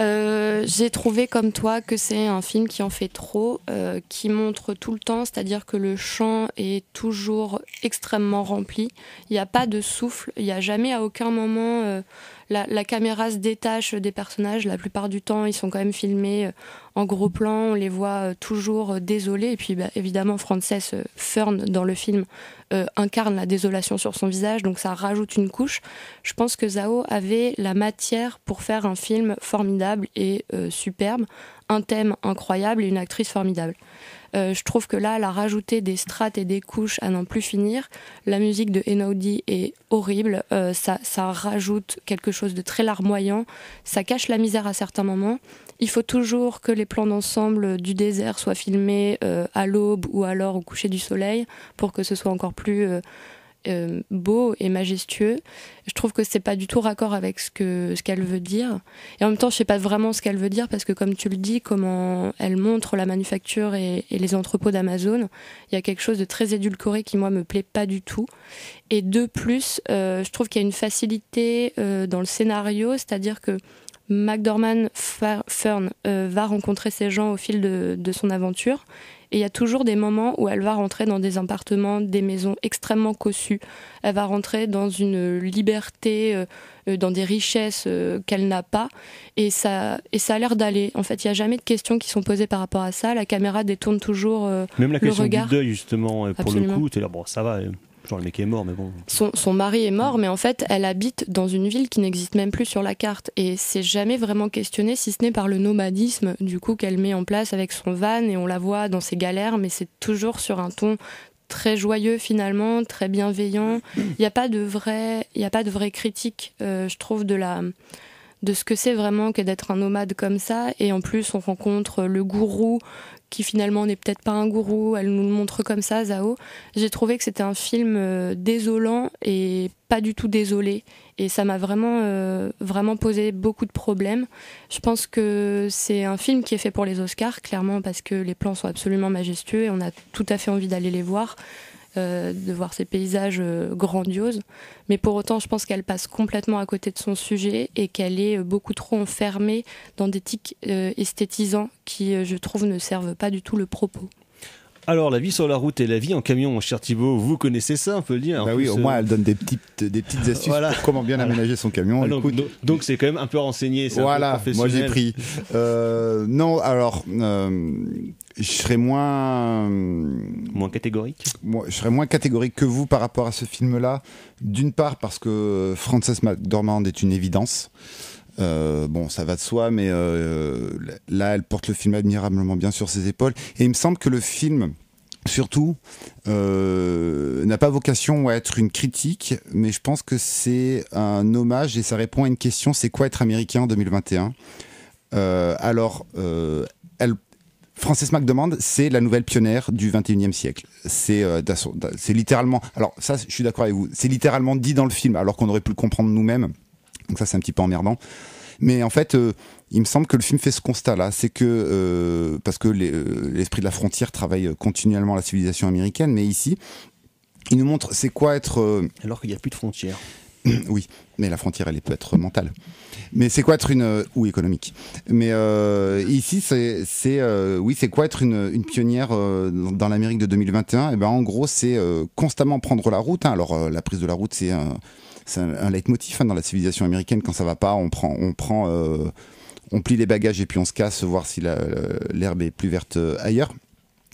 Euh, J'ai trouvé comme toi que c'est un film qui en fait trop, euh, qui montre tout le temps, c'est-à-dire que le champ est toujours extrêmement rempli. Il n'y a pas de souffle, il n'y a jamais à aucun moment euh, la, caméra se détache des personnages. La plupart du temps, ils sont quand même filmés en gros plan, on les voit toujours désolés. Et puis bah, évidemment, Frances Fern dans le film euh, incarne la désolation sur son visage, donc ça rajoute une couche. Je pense que Zhao avait la matière pour faire un film formidable et euh, superbe, un thème incroyable et une actrice formidable. Euh, je trouve que là, elle a rajouté des strates et des couches à n'en plus finir. La musique de Enaudi est horrible. Ça, ça rajoute quelque chose de très larmoyant. Ça cache la misère à certains moments. Il faut toujours que les plans d'ensemble du désert soient filmés euh, à l'aube ou alors au coucher du soleil pour que ce soit encore plus euh, euh, beau et majestueux. Je trouve que c'est pas du tout raccord avec ce que ce qu'elle veut dire. Et en même temps, je sais pas vraiment ce qu'elle veut dire parce que comme tu le dis, comment elle montre la manufacture et, les entrepôts d'Amazon, il y a quelque chose de très édulcoré qui moi me plaît pas du tout. Et de plus, je trouve qu'il y a une facilité dans le scénario, c'est-à-dire que McDormand Fer- Fern euh, va rencontrer ces gens au fil de, de son aventure. Et il y a toujours des moments où elle va rentrer dans des appartements, des maisons extrêmement cossues. Elle va rentrer dans une liberté, euh, euh, dans des richesses euh, qu'elle n'a pas. Et ça, et ça a l'air d'aller. En fait, il n'y a jamais de questions qui sont posées par rapport à ça. La caméra détourne toujours euh, Même la le question regard. du deuil, justement, pour Absolument. le coup, t'es là, bon, ça va, genre le mec est mort, mais bon. son, mari est mort, mais en fait, elle habite dans une ville qui n'existe même plus sur la carte. Et c'est jamais vraiment questionné, si ce n'est par le nomadisme, du coup, qu'elle met en place avec son van, et on la voit dans ses galères, mais c'est toujours sur un ton très joyeux finalement, très bienveillant. Il n'y a pas de vraie, il a pas de vraie critique, euh, je trouve, de la de ce que c'est vraiment que d'être un nomade comme ça. Et en plus, on rencontre le gourou qui finalement n'est peut-être pas un gourou. Elle nous le montre comme ça, Zao. J'ai trouvé que c'était un film euh, désolant et pas du tout désolé. Et ça m'a vraiment, euh, vraiment posé beaucoup de problèmes. Je pense que c'est un film qui est fait pour les Oscars, clairement, parce que les plans sont absolument majestueux et on a tout à fait envie d'aller les voir. Euh, de voir ces paysages euh, grandioses. Mais pour autant, je pense qu'elle passe complètement à côté de son sujet et qu'elle est euh, beaucoup trop enfermée dans des tics esthétisants qui, je trouve, ne servent pas du tout le propos. Alors, la vie sur la route et la vie en camion, mon cher Thibaut, vous connaissez ça, on peut le dire. En Bah oui, plus, au euh, moins elle donne des petites, des petites astuces Voilà. pour comment bien aménager son camion. ah, donc, c'est quand même un peu renseigné. c'est un peu Voilà, moi j'ai pris. Euh, non, alors, euh, je serais moins, Moins catégorique. moi, je serais moins catégorique que vous par rapport à ce film-là. D'une part parce que Frances McDormand est une évidence. Euh, bon, ça va de soi, mais euh, là, elle porte le film admirablement bien sur ses épaules. Et il me semble que le film, surtout, euh, n'a pas vocation à être une critique, mais je pense que c'est un hommage et ça répond à une question c'est quoi être américain en 2021 Euh, Alors, euh, elle. Frances McDormand, c'est la nouvelle pionnière du 21e siècle. Euh, c'est littéralement. Alors ça, je suis d'accord avec vous. C'est littéralement dit dans le film, alors qu'on aurait pu le comprendre nous-mêmes. Donc ça, c'est un petit peu emmerdant. Mais en fait, euh, il me semble que le film fait ce constat-là, c'est que euh, parce que les, euh, l'esprit de la frontière travaille continuellement la civilisation américaine, mais ici, il nous montre c'est quoi être Alors qu'il n'y a plus de frontières. oui, mais la frontière, elle peut être mentale. Mais c'est quoi être une ou économique Mais euh, ici, c'est euh, oui, c'est quoi être une, une pionnière euh, dans l'Amérique de 2021 Et ben, en gros, c'est constamment prendre la route. hein. Alors, la prise de la route, c'est c'est un, un leitmotiv hein, dans la civilisation américaine. Quand ça va pas, on prend, on prend, euh, on plie les bagages et puis on se casse, voir si la- l'herbe est plus verte euh, ailleurs.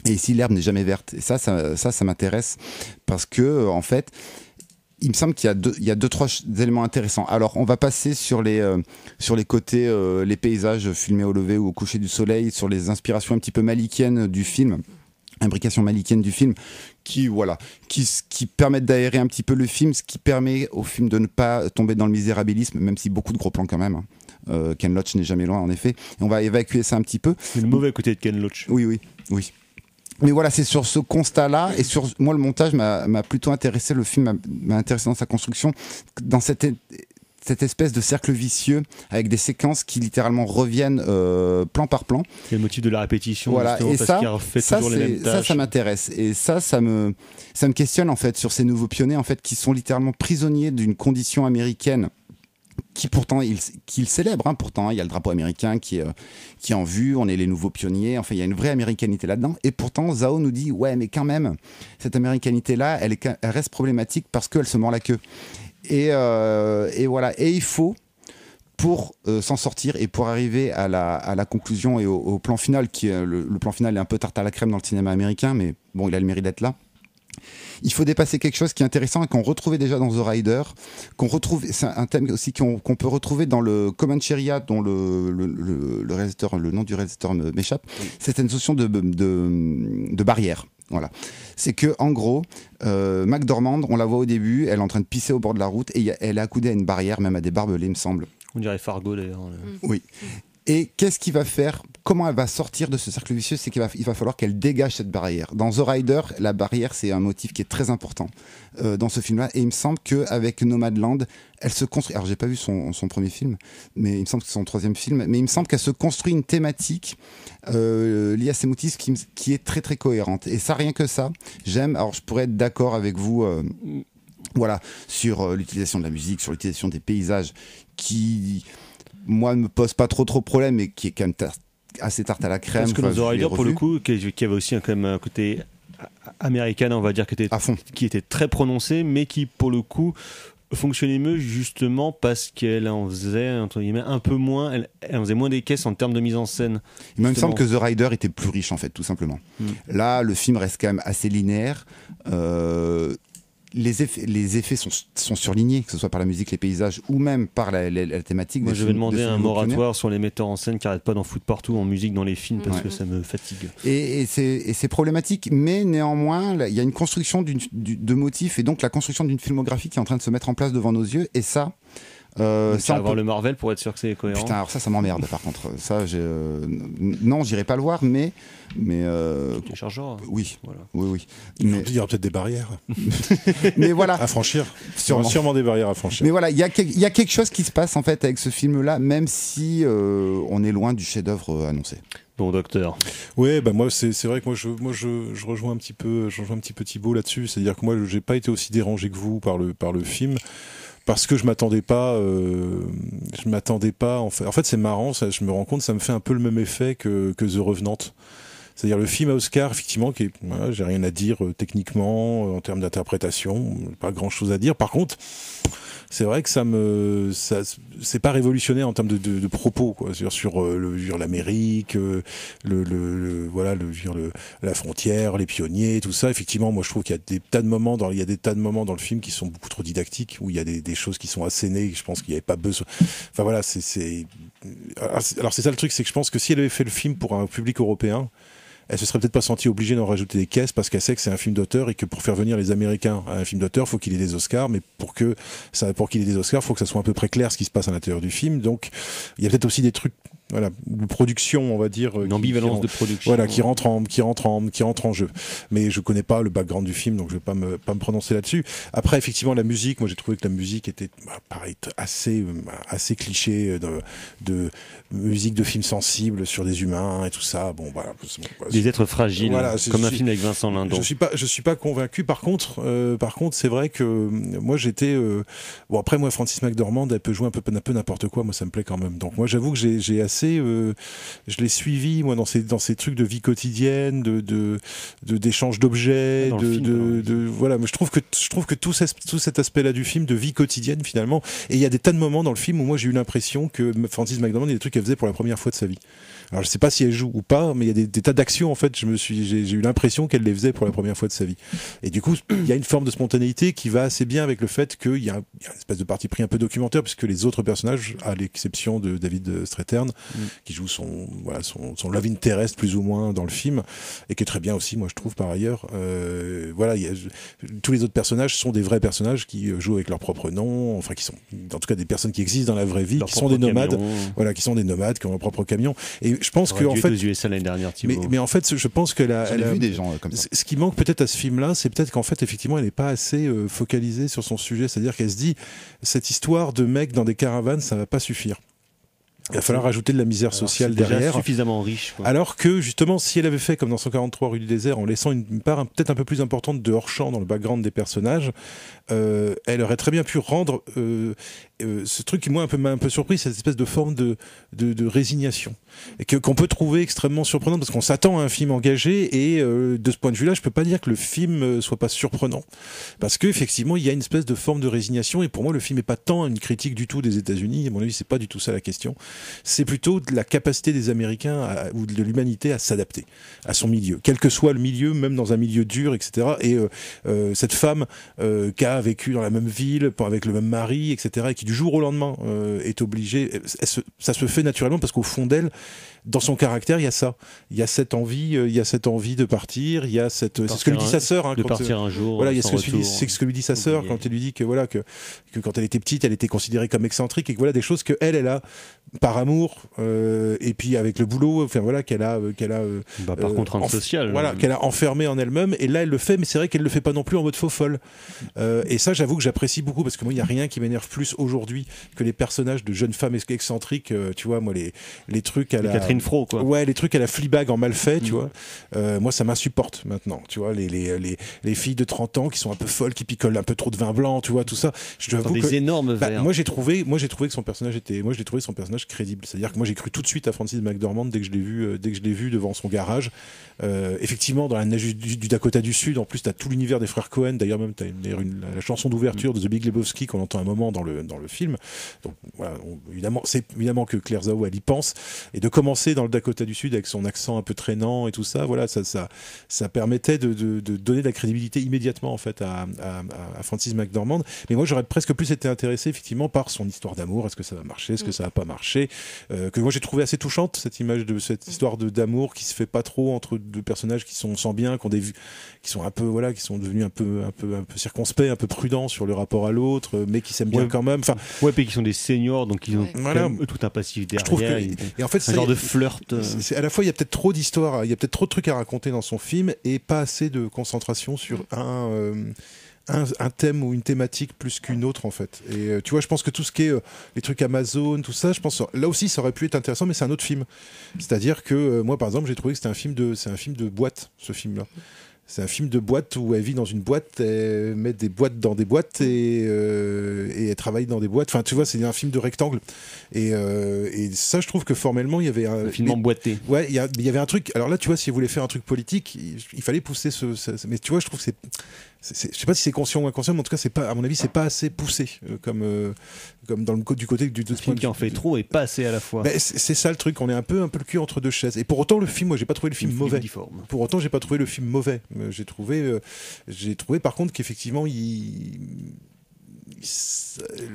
Et ici, l'herbe n'est jamais verte. Et ça, ça, ça, ça m'intéresse parce que, euh, en fait, il me semble qu'il y a deux, il y a deux trois éléments intéressants. Alors, on va passer sur les euh, sur les côtés, euh, les paysages filmés au lever ou au coucher du soleil, sur les inspirations un petit peu malikiennes du film, imbrication malikienne du film, qui voilà, qui qui permettent d'aérer un petit peu le film, ce qui permet au film de ne pas tomber dans le misérabilisme, même si beaucoup de gros plans quand même. hein. Euh, Ken Loach n'est jamais loin, en effet. Et on va évacuer ça un petit peu. C'est le mauvais côté de Ken Loach. Oui, oui, oui. Mais voilà, c'est sur ce constat-là, et sur moi, le montage m'a plutôt intéressé, le film m'a intéressé dans sa construction, dans cette, cette espèce de cercle vicieux, avec des séquences qui littéralement reviennent euh, plan par plan. C'est le motif de la répétition, Voilà, et ça, qu'il ça, m'intéresse. Et ça, ça me, ça me questionne en fait sur ces nouveaux pionniers en fait qui sont littéralement prisonniers d'une condition américaine qui pourtant ils qu'ils célèbrent. hein. Pourtant, il y a le drapeau américain qui est, qui est en vue. On est les nouveaux pionniers. Enfin, il y a une vraie américanité là-dedans. Et pourtant, Zao nous dit ouais, mais quand même, cette américanité-là, elle, est, elle reste problématique parce qu'elle se mord la queue. Et, euh, et voilà. Et il faut pour euh, s'en sortir et pour arriver à la, à la conclusion et au, au plan final, qui le, le plan final est un peu tarte à la crème dans le cinéma américain, mais bon, il a le mérite d'être là. il faut dépasser quelque chose qui est intéressant et qu'on retrouvait déjà dans The Rider, qu'on retrouve, c'est un thème aussi qu'on peut retrouver dans le Comancheria, dont le, le, le, le réalisateur, le nom du réalisateur m'échappe. C'est cette notion de, de, de barrière. Voilà. C'est que, en gros, euh, McDormand, on la voit au début, elle est en train de pisser au bord de la route et il y a- elle est accoudée à une barrière, même à des barbelés, me semble. On dirait Fargo d'ailleurs. le- Oui. Et qu'est-ce qu'il va faire Comment elle va sortir de ce cercle vicieux C'est qu'il va, falloir qu'elle dégage cette barrière. Dans The Rider, la barrière, c'est un motif qui est très important euh, dans ce film-là. Et il me semble qu'avec Nomadland, elle se construit. Alors, j'ai pas vu son, premier film, mais il me semble que c'est son troisième film. Mais il me semble qu'elle se construit une thématique euh, liée à ces motifs qui, est très très cohérente. Et ça, rien que ça, j'aime. Alors, je pourrais être d'accord avec vous. euh, voilà, sur l'utilisation de la musique, sur l'utilisation des paysages, qui, moi, ne me pose pas trop trop problème, mais qui est quand même assez tarte à la crème. Parce que dans The Rider, pour le coup, qui qui avait aussi un- quand même un côté américain, on va dire, qui était, à fond. qui était très prononcé, mais qui, pour le coup, fonctionnait mieux justement parce qu'elle en faisait entre guillemets un peu moins, elle, elle en faisait moins des caisses en termes de mise en scène. Il me semble que The Rider était plus riche, en fait, tout simplement. Hmm. Là, le film reste quand même assez linéaire. Euh, les effets, les effets sont, sont surlignés, que ce soit par la musique, les paysages ou même par la, la- la thématique. Moi, je vais demander de un moratoire sur les metteurs en scène qui arrêtent pas d'en foutre partout en musique dans les films parce Ouais. que ça me fatigue. Et, et c'est problématique, mais néanmoins, il y a une construction de motifs et donc la construction d'une filmographie qui est en train de se mettre en place devant nos yeux. Et ça, euh, ça, ça on va voir peut- le Marvel pour être sûr que c'est cohérent. Putain, alors ça, ça m'emmerde par contre. Ça, j'ai, euh, non, j'irai pas le voir, mais, mais euh, oui, Voilà. oui, oui. Mais... Il y aura peut-être des barrières mais voilà. à franchir. Sûrement. Sûrement. sûrement des barrières à franchir. Mais voilà, il y, a quel- il y a quelque chose qui se passe en fait avec ce film-là, même si euh, on est loin du chef-d'œuvre annoncé. Bon, docteur. Ouais, bah moi c'est c'est vrai que moi je moi je, je rejoins un petit peu je rejoins un petit peu Thibaut là-dessus, c'est-à-dire que moi j'ai pas été aussi dérangé que vous par le par le film parce que je m'attendais pas euh, je m'attendais pas en fait en fait c'est marrant ça, je me rends compte ça me fait un peu le même effet que que The Revenant. C'est-à-dire le film à Oscar, effectivement, qui est, voilà, j'ai rien à dire euh, techniquement, euh, en termes d'interprétation, pas grand-chose à dire. Par contre, c'est vrai que ça me, ça, c'est pas révolutionnaire en termes de, de, de propos, quoi, sur, sur euh, le, sur l'Amérique, euh, le, le, le- voilà, le, sur le, la frontière, les pionniers, tout ça. Effectivement, moi, je trouve qu'il y a des tas de moments dans, il y a des tas de moments dans le film qui sont beaucoup trop didactiques, où il y a des, des choses qui sont assénées. Je pense qu'il n'y avait pas besoin. Enfin voilà, c'est, c'est alors, c'est ça le truc, c'est que je pense que si elle avait fait le film pour un public européen, elle se serait peut-être pas sentie obligée d'en rajouter des caisses parce qu'elle sait que c'est un film d'auteur et que pour faire venir les Américains à un film d'auteur, faut qu'il ait des Oscars, mais pour que ça, pour qu'il ait des Oscars, faut que ça soit à peu près clair ce qui se passe à l'intérieur du film. Donc, il y a peut-être aussi des trucs, voilà, de production, on va dire, euh, Une ambivalence qui, de production. voilà, qui rentre en, qui rentre en, qui rentre en jeu. Mais je connais pas le background du film, donc je vais pas me, pas me prononcer là-dessus. Après, effectivement, la musique, moi j'ai trouvé que la musique était, bah, pareil, assez, euh, assez cliché euh, de, de musique de film sensible sur des humains et tout ça. Bon, voilà. Des êtres fragiles, Voilà, comme un film avec Vincent Lindon. je suis pas, je suis pas convaincu. Par contre, euh, par contre, c'est vrai que moi j'étais, euh, bon après moi Francis McDormand, elle peut jouer un peu, un peu n'importe quoi. Moi ça me plaît quand même. Donc moi j'avoue que j'ai, j'ai assez, euh, je l'ai suivi moi dans ces, dans ces trucs de vie quotidienne, de, de, de d'échange d'objets, Ah, de, film, de, voilà. Mais je trouve que, je trouve que tout, ces- tout cet aspect-là du film de vie quotidienne finalement. Et il y a des tas de moments dans le film où moi j'ai eu l'impression que Francis McDormand, il y a des trucs qu'elle faisait pour la première fois de sa vie. Alors je sais pas si elle joue ou pas, mais il y a des, des tas d'actions en fait. Je me suis, j'ai eu l'impression qu'elle les faisait pour la première fois de sa vie. Et du coup, il y a une forme de spontanéité qui va assez bien avec le fait qu'il y, a y une espèce de parti pris un peu documentaire, puisque les autres personnages, à l'exception de David Strathairn, qui joue son, voilà, son, son love interest plus ou moins dans le film, et qui est très bien aussi, moi je trouve par ailleurs. Euh, voilà, il y a, tous les autres personnages sont des vrais personnages qui euh, jouent avec leur propre nom, enfin qui sont, en tout cas, des personnes qui existent dans la vraie vie, Leur qui sont des nomades, camion. voilà, qui sont des nomades, qui ont leur propre camion. Et je pense que en fait, aux USA l'année dernière, mais, mais en fait, je pense qu'elle a, J'en elle ai a- vu des gens euh, comme ça. ce qui manque peut-être à ce film-là, c'est peut-être qu'en fait, effectivement, elle n'est pas assez euh, focalisée sur son sujet. C'est-à-dire qu'elle se dit, cette histoire de mecs dans des caravanes, ça va pas suffire. Il va falloir rajouter de la misère Alors, sociale déjà derrière. suffisamment riche. quoi. Alors que justement, si elle avait fait comme dans 143 rue du désert, en laissant une une part peut-être un peu plus importante de hors-champ dans le background des personnages, euh, elle aurait très bien pu rendre euh, euh, ce truc qui moi m'a un peu surpris, cette espèce de forme de, résignation et que qu'on peut trouver extrêmement surprenante parce qu'on s'attend à un film engagé et euh, de ce point de vue-là, je peux pas dire que le film euh, soit pas surprenant parce que effectivement il y a une espèce de forme de résignation et pour moi le film est pas tant une critique du tout des États-Unis. À mon avis, c'est pas du tout ça la question. c'est plutôt de la capacité des Américains ou de l'humanité à s'adapter à son milieu, quel que soit le milieu, même dans un milieu dur, etc. Et euh, cette femme qui a vécu dans la même ville, avec le même mari, etc., et qui du jour au lendemain euh, est obligée, se- ça se fait naturellement parce qu'au fond d'elle, dans son caractère, il y a ça. Il y a cette envie, euh, il y a cette envie de partir, il y a cette. C'est ce que lui dit sa sœur. hein, de quand, partir euh, un jour. voilà, il y a sans ce que, lui dit- retour. c'est ce que lui dit sa sœur quand elle lui dit que voilà que, que quand elle était petite, elle était considérée comme excentrique et que voilà des choses que elle, elle a par amour euh, et puis avec le boulot, enfin voilà qu'elle a euh, qu'elle a euh, Bah, par contrainte sociale. voilà, qu'elle a enfermé en elle-même. Et là, elle le fait, mais c'est vrai qu'elle le fait pas non plus en mode faux folle. Et ça, j'avoue que j'apprécie beaucoup parce que moi, il y a rien qui m'énerve plus aujourd'hui que les personnages de jeunes femmes ex- excentriques. tu vois, moi, les, les trucs à la. Catherine Fro, quoi. Ouais, les trucs à la Fleabag en mal fait, tu vois. Moi, ça m'insupporte maintenant. Tu vois, les, les, les, les filles de 30 ans qui sont un peu folles, qui picolent un peu trop de vin blanc, tu vois, tout ça. Je t'avoue des que. énormes Bah, moi j'ai trouvé, moi j'ai trouvé que son personnage était, moi je l'ai trouvé son personnage crédible. C'est-à-dire que moi j'ai cru tout de suite à Francis McDormand dès que je l'ai vu, euh, dès que je l'ai vu devant son garage. Euh, effectivement, dans la neige du, du Dakota du Sud, en plus t'as tout l'univers des frères Cohen. D'ailleurs même t'as une, une- la chanson d'ouverture de The Big Lebowski qu'on entend un moment dans le dans le film. Donc voilà, on- évidemment c'est évidemment que Claire Zhao elle y pense et de commencer dans le Dakota du Sud avec son accent un peu traînant et tout ça, voilà, ça ça ça permettait de, de, de donner de la crédibilité immédiatement en fait à, à, à Francis McDormand. Mais moi, j'aurais presque plus été intéressé effectivement par son histoire d'amour. Est-ce que ça va marcher? Est-ce que ça va pas marcher? Euh, Que moi, j'ai trouvé assez touchante cette image de cette histoire de d'amour qui se fait pas trop entre deux personnages qui sont sans bien, qui ont des vues, qui sont un peu voilà, qui sont devenus un peu un peu un peu circonspects, un peu prudents sur le rapport à l'autre, euh, mais qui s'aiment bien quand même. Enfin, Ouais, puis qui sont des seniors, donc ils ont Voilà. tout un passif derrière. trouve que- et- et en fait, un ça, genre de flirt. euh, c'est- c'est- à la fois, il y a peut-être trop d'histoires, il y a peut-être trop de trucs à raconter dans son film et pas assez de concentration sur un, euh, un, un thème ou une thématique plus qu'une autre en fait. Et euh, tu vois, je pense que tout ce qui est euh, les trucs Amazon, tout ça, je pense là aussi ça aurait pu être intéressant, mais c'est un autre film. C'est-à-dire que euh, moi, par exemple, j'ai trouvé que c'était un film de, c'est un film de boîte, ce film-là. C'est un film de boîte où elle vit dans une boîte, elle met des boîtes dans des boîtes et, euh, et elle travaille dans des boîtes. Enfin, tu vois, c'est un film de rectangle. Et, euh, et ça, je trouve que formellement, il y avait un, un film emboîté. Ouais, il y, y avait un truc. Alors là, tu vois, si vous voulez faire un truc politique, il, il fallait pousser ce, ce- Mais tu vois, je trouve que c'est. Je sais pas si c'est conscient ou inconscient, mais en tout cas, c'est pas. À mon avis, c'est pas assez poussé euh, comme euh, comme dans le du côté du. film qui en fait trop et pas assez à la fois. C'est ça le truc. On est un peu un peu le cul entre deux chaises. Et pour autant, le film, moi, j'ai pas trouvé le film Une mauvais. Pour autant, j'ai pas trouvé le film mauvais. Euh, J'ai trouvé, euh, j'ai trouvé par contre qu'effectivement, il-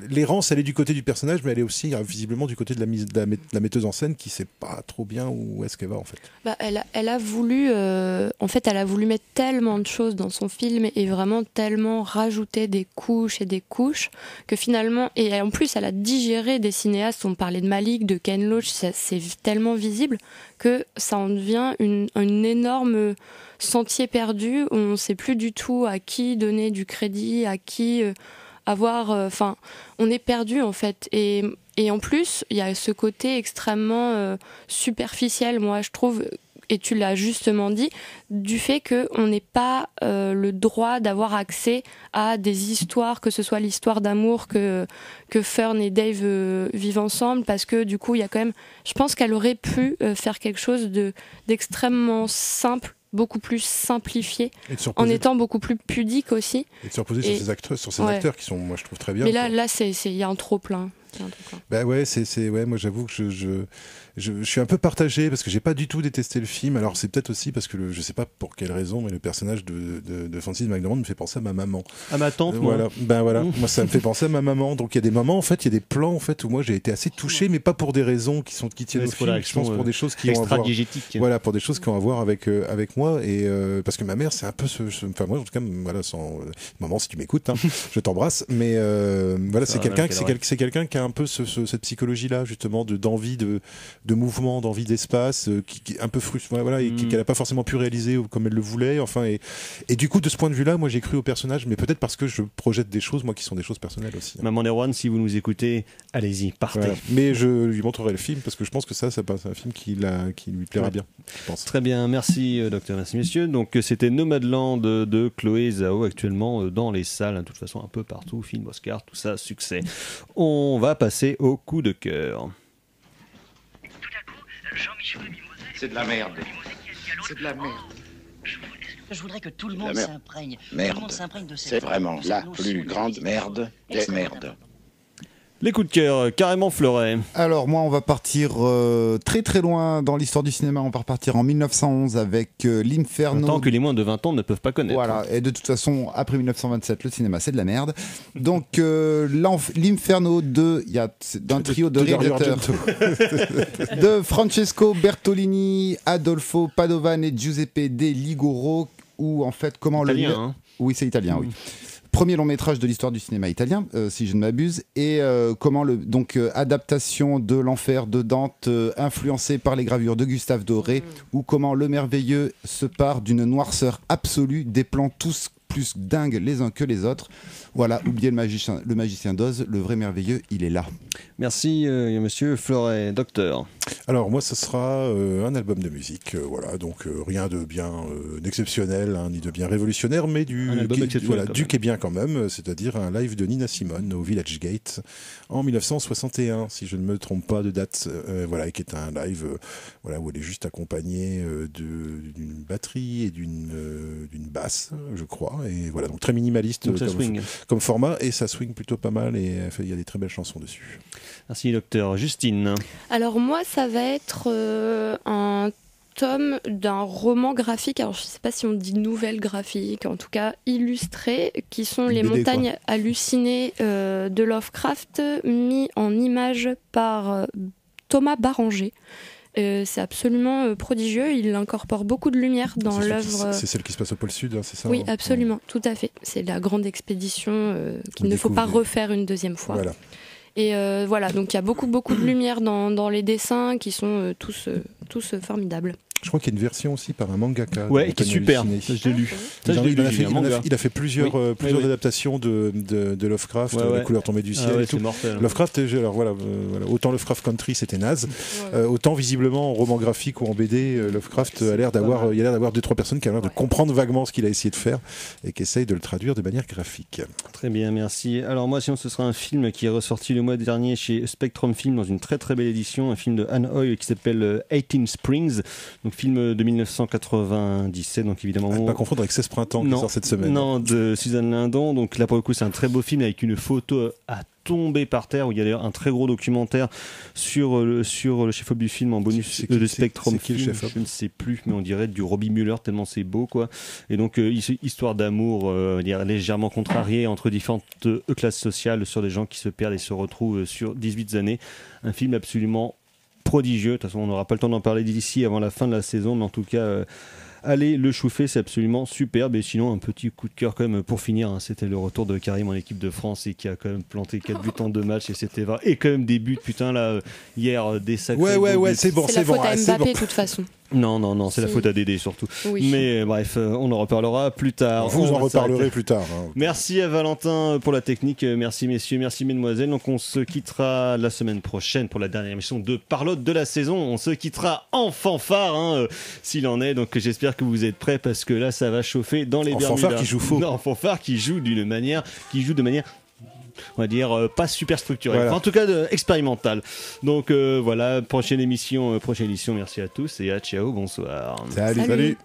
l'errance, elle est du côté du personnage, mais elle est aussi euh, visiblement du côté de la, mise, de la, metteuse en scène qui sait pas trop bien où est-ce qu'elle va en fait. Bah, elle, a, voulu, euh, en fait, elle a voulu mettre tellement de choses dans son film et vraiment tellement rajouter des couches et des couches que finalement, et en plus, elle a digéré des cinéastes. On parlait de Malik, de Ken Loach, c'est tellement visible que ça en devient une énorme sentier perdu. où On ne sait plus du tout à qui donner du crédit, à qui euh, avoir. euh, Enfin, on est perdu en fait. Et, et en plus, il y a ce côté extrêmement euh, superficiel, moi, je trouve, et tu l'as justement dit, du fait qu'on n'ait pas euh, le droit d'avoir accès à des histoires, que ce soit l'histoire d'amour que, que Fern et Dave vivent ensemble, parce que du coup, il y a quand même. Je pense qu'elle aurait pu faire quelque chose de- d'extrêmement simple, beaucoup plus simplifié, en étant beaucoup plus pudique aussi. et de se reposer et- sur ces acteurs, sur ces ouais. acteurs qui sont, moi, je trouve très bien. Mais là, quoi. là, c'est il y a un trop plein. Bah ouais, c'est, c'est, ouais, moi j'avoue que je, je, je, je suis un peu partagé parce que j'ai pas du tout détesté le film. Alors c'est peut-être aussi parce que le, je sais pas pour quelle raison, mais le personnage de, de, de Francis McDormand me fait penser à ma maman. À ma tante, Euh, moi. voilà, ben voilà, Mmh. moi ça me fait penser à ma maman. Donc il y a des moments, en fait, il y a des plans en fait où moi j'ai été assez touché, mais pas pour des raisons qui sont qui tiennent au film. Je pense pour euh, des choses qui ont à voir. Voilà, pour des choses qui ont à voir avec euh, avec moi et euh, parce que ma mère c'est un peu ce, ce- enfin moi en tout cas voilà sans euh, maman si tu m'écoutes hein, je t'embrasse mais euh, voilà c'est quelqu'un c'est quelqu'un qui a un peu ce- ce- cette psychologie là justement de d'envie de de mouvement d'envie d'espace euh, qui, qui est un peu frustré voilà, et Mm. qu'elle a pas forcément pu réaliser comme elle le voulait enfin et et du coup de ce point de vue là moi j'ai cru au personnage mais peut-être parce que je projette des choses moi qui sont des choses personnelles aussi hein. Maman Erwan, si vous nous écoutez, allez-y, partez. Voilà. mais je lui montrerai le film parce que je pense que ça ça c'est un film qui la- qui lui plaira Ouais. bien je pense Très bien, merci euh, docteur, merci messieurs. Donc euh, c'était Nomadland de, de Chloé Zhao actuellement euh, dans les salles, hein, de toute façon un peu partout, film Oscar, tout ça, succès. On va passer au coup de cœur. C'est de la merde. C'est de la merde. Je voudrais que tout le monde s'imprègne. Tout Merde. le monde s'imprègne de cette C'est vraiment la plus de grande merde des merdes. Les coups de cœur, euh, carrément fleuret. Alors moi, on va partir euh, très très loin dans l'histoire du cinéma. On va repartir en 1911 avec euh, l'Inferno. Tant que les moins de 20 ans ne peuvent pas connaître. Voilà, et de toute façon, après 1927, le cinéma, c'est de la merde. Donc, euh, l'Inferno de, il y a d'un trio de réalisateurs de Francesco Bertolini, Adolfo Padovan et Giuseppe De Ligoro, ou en fait, comment Italien, le... hein. Oui, c'est italien, oui. Premier long métrage de l'histoire du cinéma italien, euh, si je ne m'abuse, et euh, comment le donc euh, adaptation de l'enfer de Dante, euh, influencé par les gravures de Gustave Doré, ou comment le merveilleux se part d'une noirceur absolue, des plans tous plus dingues les uns que les autres. Voilà, oubliez le magicien, le magicien d'Oz, le vrai merveilleux, il est là. Merci, euh, monsieur Fleuret. Docteur. Alors moi, ce sera euh, un album de musique, euh, voilà, donc euh, rien de bien euh, d'exceptionnel, hein, ni de bien révolutionnaire, mais du, Un album qui, exceptionnel, voilà, du qui est bien quand même, c'est-à-dire un live de Nina Simone au Village Gate en 1961, si je ne me trompe pas de date, euh, voilà, et qui est un live, euh, voilà, où elle est juste accompagnée euh, de- d'une batterie et d'une euh, d'une basse, je crois, et voilà, donc très minimaliste Donc comme, swing. comme format, et ça swing plutôt pas mal, et il y a des très belles chansons dessus. Merci, docteur. Justine. Alors moi, ça va être euh, un tome d'un roman graphique. Alors je ne sais pas si on dit nouvelle graphique, en tout cas illustré, qui sont les BD, montagnes hallucinées euh, de Lovecraft, mis en images par euh, Thomas Barranger. Euh, c'est absolument euh, prodigieux. Il incorpore beaucoup de lumière dans l'œuvre. C'est celle qui se passe au pôle Sud, hein, c'est ça Oui, hein absolument, tout à fait. C'est la grande expédition euh, qu'il ne faut pas refaire une deuxième fois. Voilà. Et euh, voilà, donc il y a beaucoup, beaucoup de lumière dans, dans les dessins qui sont euh, tous, euh, tous formidables. Je crois qu'il y a une version aussi par un mangaka. Ouais, qui est super. Ça, je l'ai lu. Ah, Ça, il, je lu, a fait, lu un il en a manga. fait- il a fait plusieurs, Oui. euh, plusieurs Oui, oui. adaptations de, de, de Lovecraft, Ouais, euh, ouais. La couleur tombée du ciel Ah ouais, et tout. c'est mortel. Lovecraft, euh, alors voilà, euh, voilà, autant Lovecraft Country c'était naze, euh, autant visiblement en roman graphique ou en BD, Lovecraft a l'air d'avoir, il a l'air d'avoir deux trois personnes qui ont l'air de comprendre vaguement ce qu'il a essayé de faire et qui essayent de le traduire de manière graphique. Très bien, merci. Alors moi, sinon, ce sera un film qui est ressorti le mois dernier chez Spectrum Film dans une très très belle édition, un film de Anne Hoy qui s'appelle euh, 18 Springs, donc film de 1997, donc évidemment... À ne pas confondre avec 16 printemps qui non, sort cette semaine. Non, de Suzanne Lindon. Donc là, pour le coup, c'est un très beau film avec une photo à tomber par terre où il y a d'ailleurs un très gros documentaire sur euh, le, sur le chef-op du film en bonus qui- euh, de Spectrum qui le Film. chef-op Je ne sais plus, mais on dirait du Robbie Muller tellement c'est beau quoi. Et donc euh, his- histoire d'amour, euh, légèrement contrariée entre différentes euh, classes sociales sur des gens qui se perdent et se retrouvent sur 18 années. Un film absolument prodigieux. De toute façon, on n'aura pas le temps d'en parler d'ici avant la fin de la saison, mais en tout cas. euh, Allez le chouffer, c'est absolument superbe. Et sinon, un petit coup de cœur quand même pour finir. hein, c'était le retour de Karim en équipe de France et qui a quand même planté 4 buts en 2 matchs et c'était vrai. Et quand même des buts, putain, là, euh, hier, des sacrés. Ouais, ouais, ouais, c'est bon, c'est c'est la bon, faute à ah, Mbappé, bon. de toute façon. Non, non, non, c'est la faute à Dédé surtout. Oui. Mais bref, euh, on en reparlera plus tard. Vous On en reparlerez plus tard. hein. Merci à Valentin pour la technique, Euh, merci messieurs, merci mesdemoiselles. Donc on se quittera la semaine prochaine pour la dernière émission de Parlotte de la saison. On se quittera en fanfare, hein, euh, s'il en est. Donc j'espère que vous êtes prêts parce que là ça va chauffer dans les En Bermudas. fanfare qui joue faux. Non, en fanfare qui joue d'une manière, qui joue de manière on va dire euh, pas super Voilà. Enfin, en tout cas expérimentale. Donc euh, voilà, prochaine émission, euh, prochaine édition. Merci à tous et à ciao, bonsoir. Salut. Salut.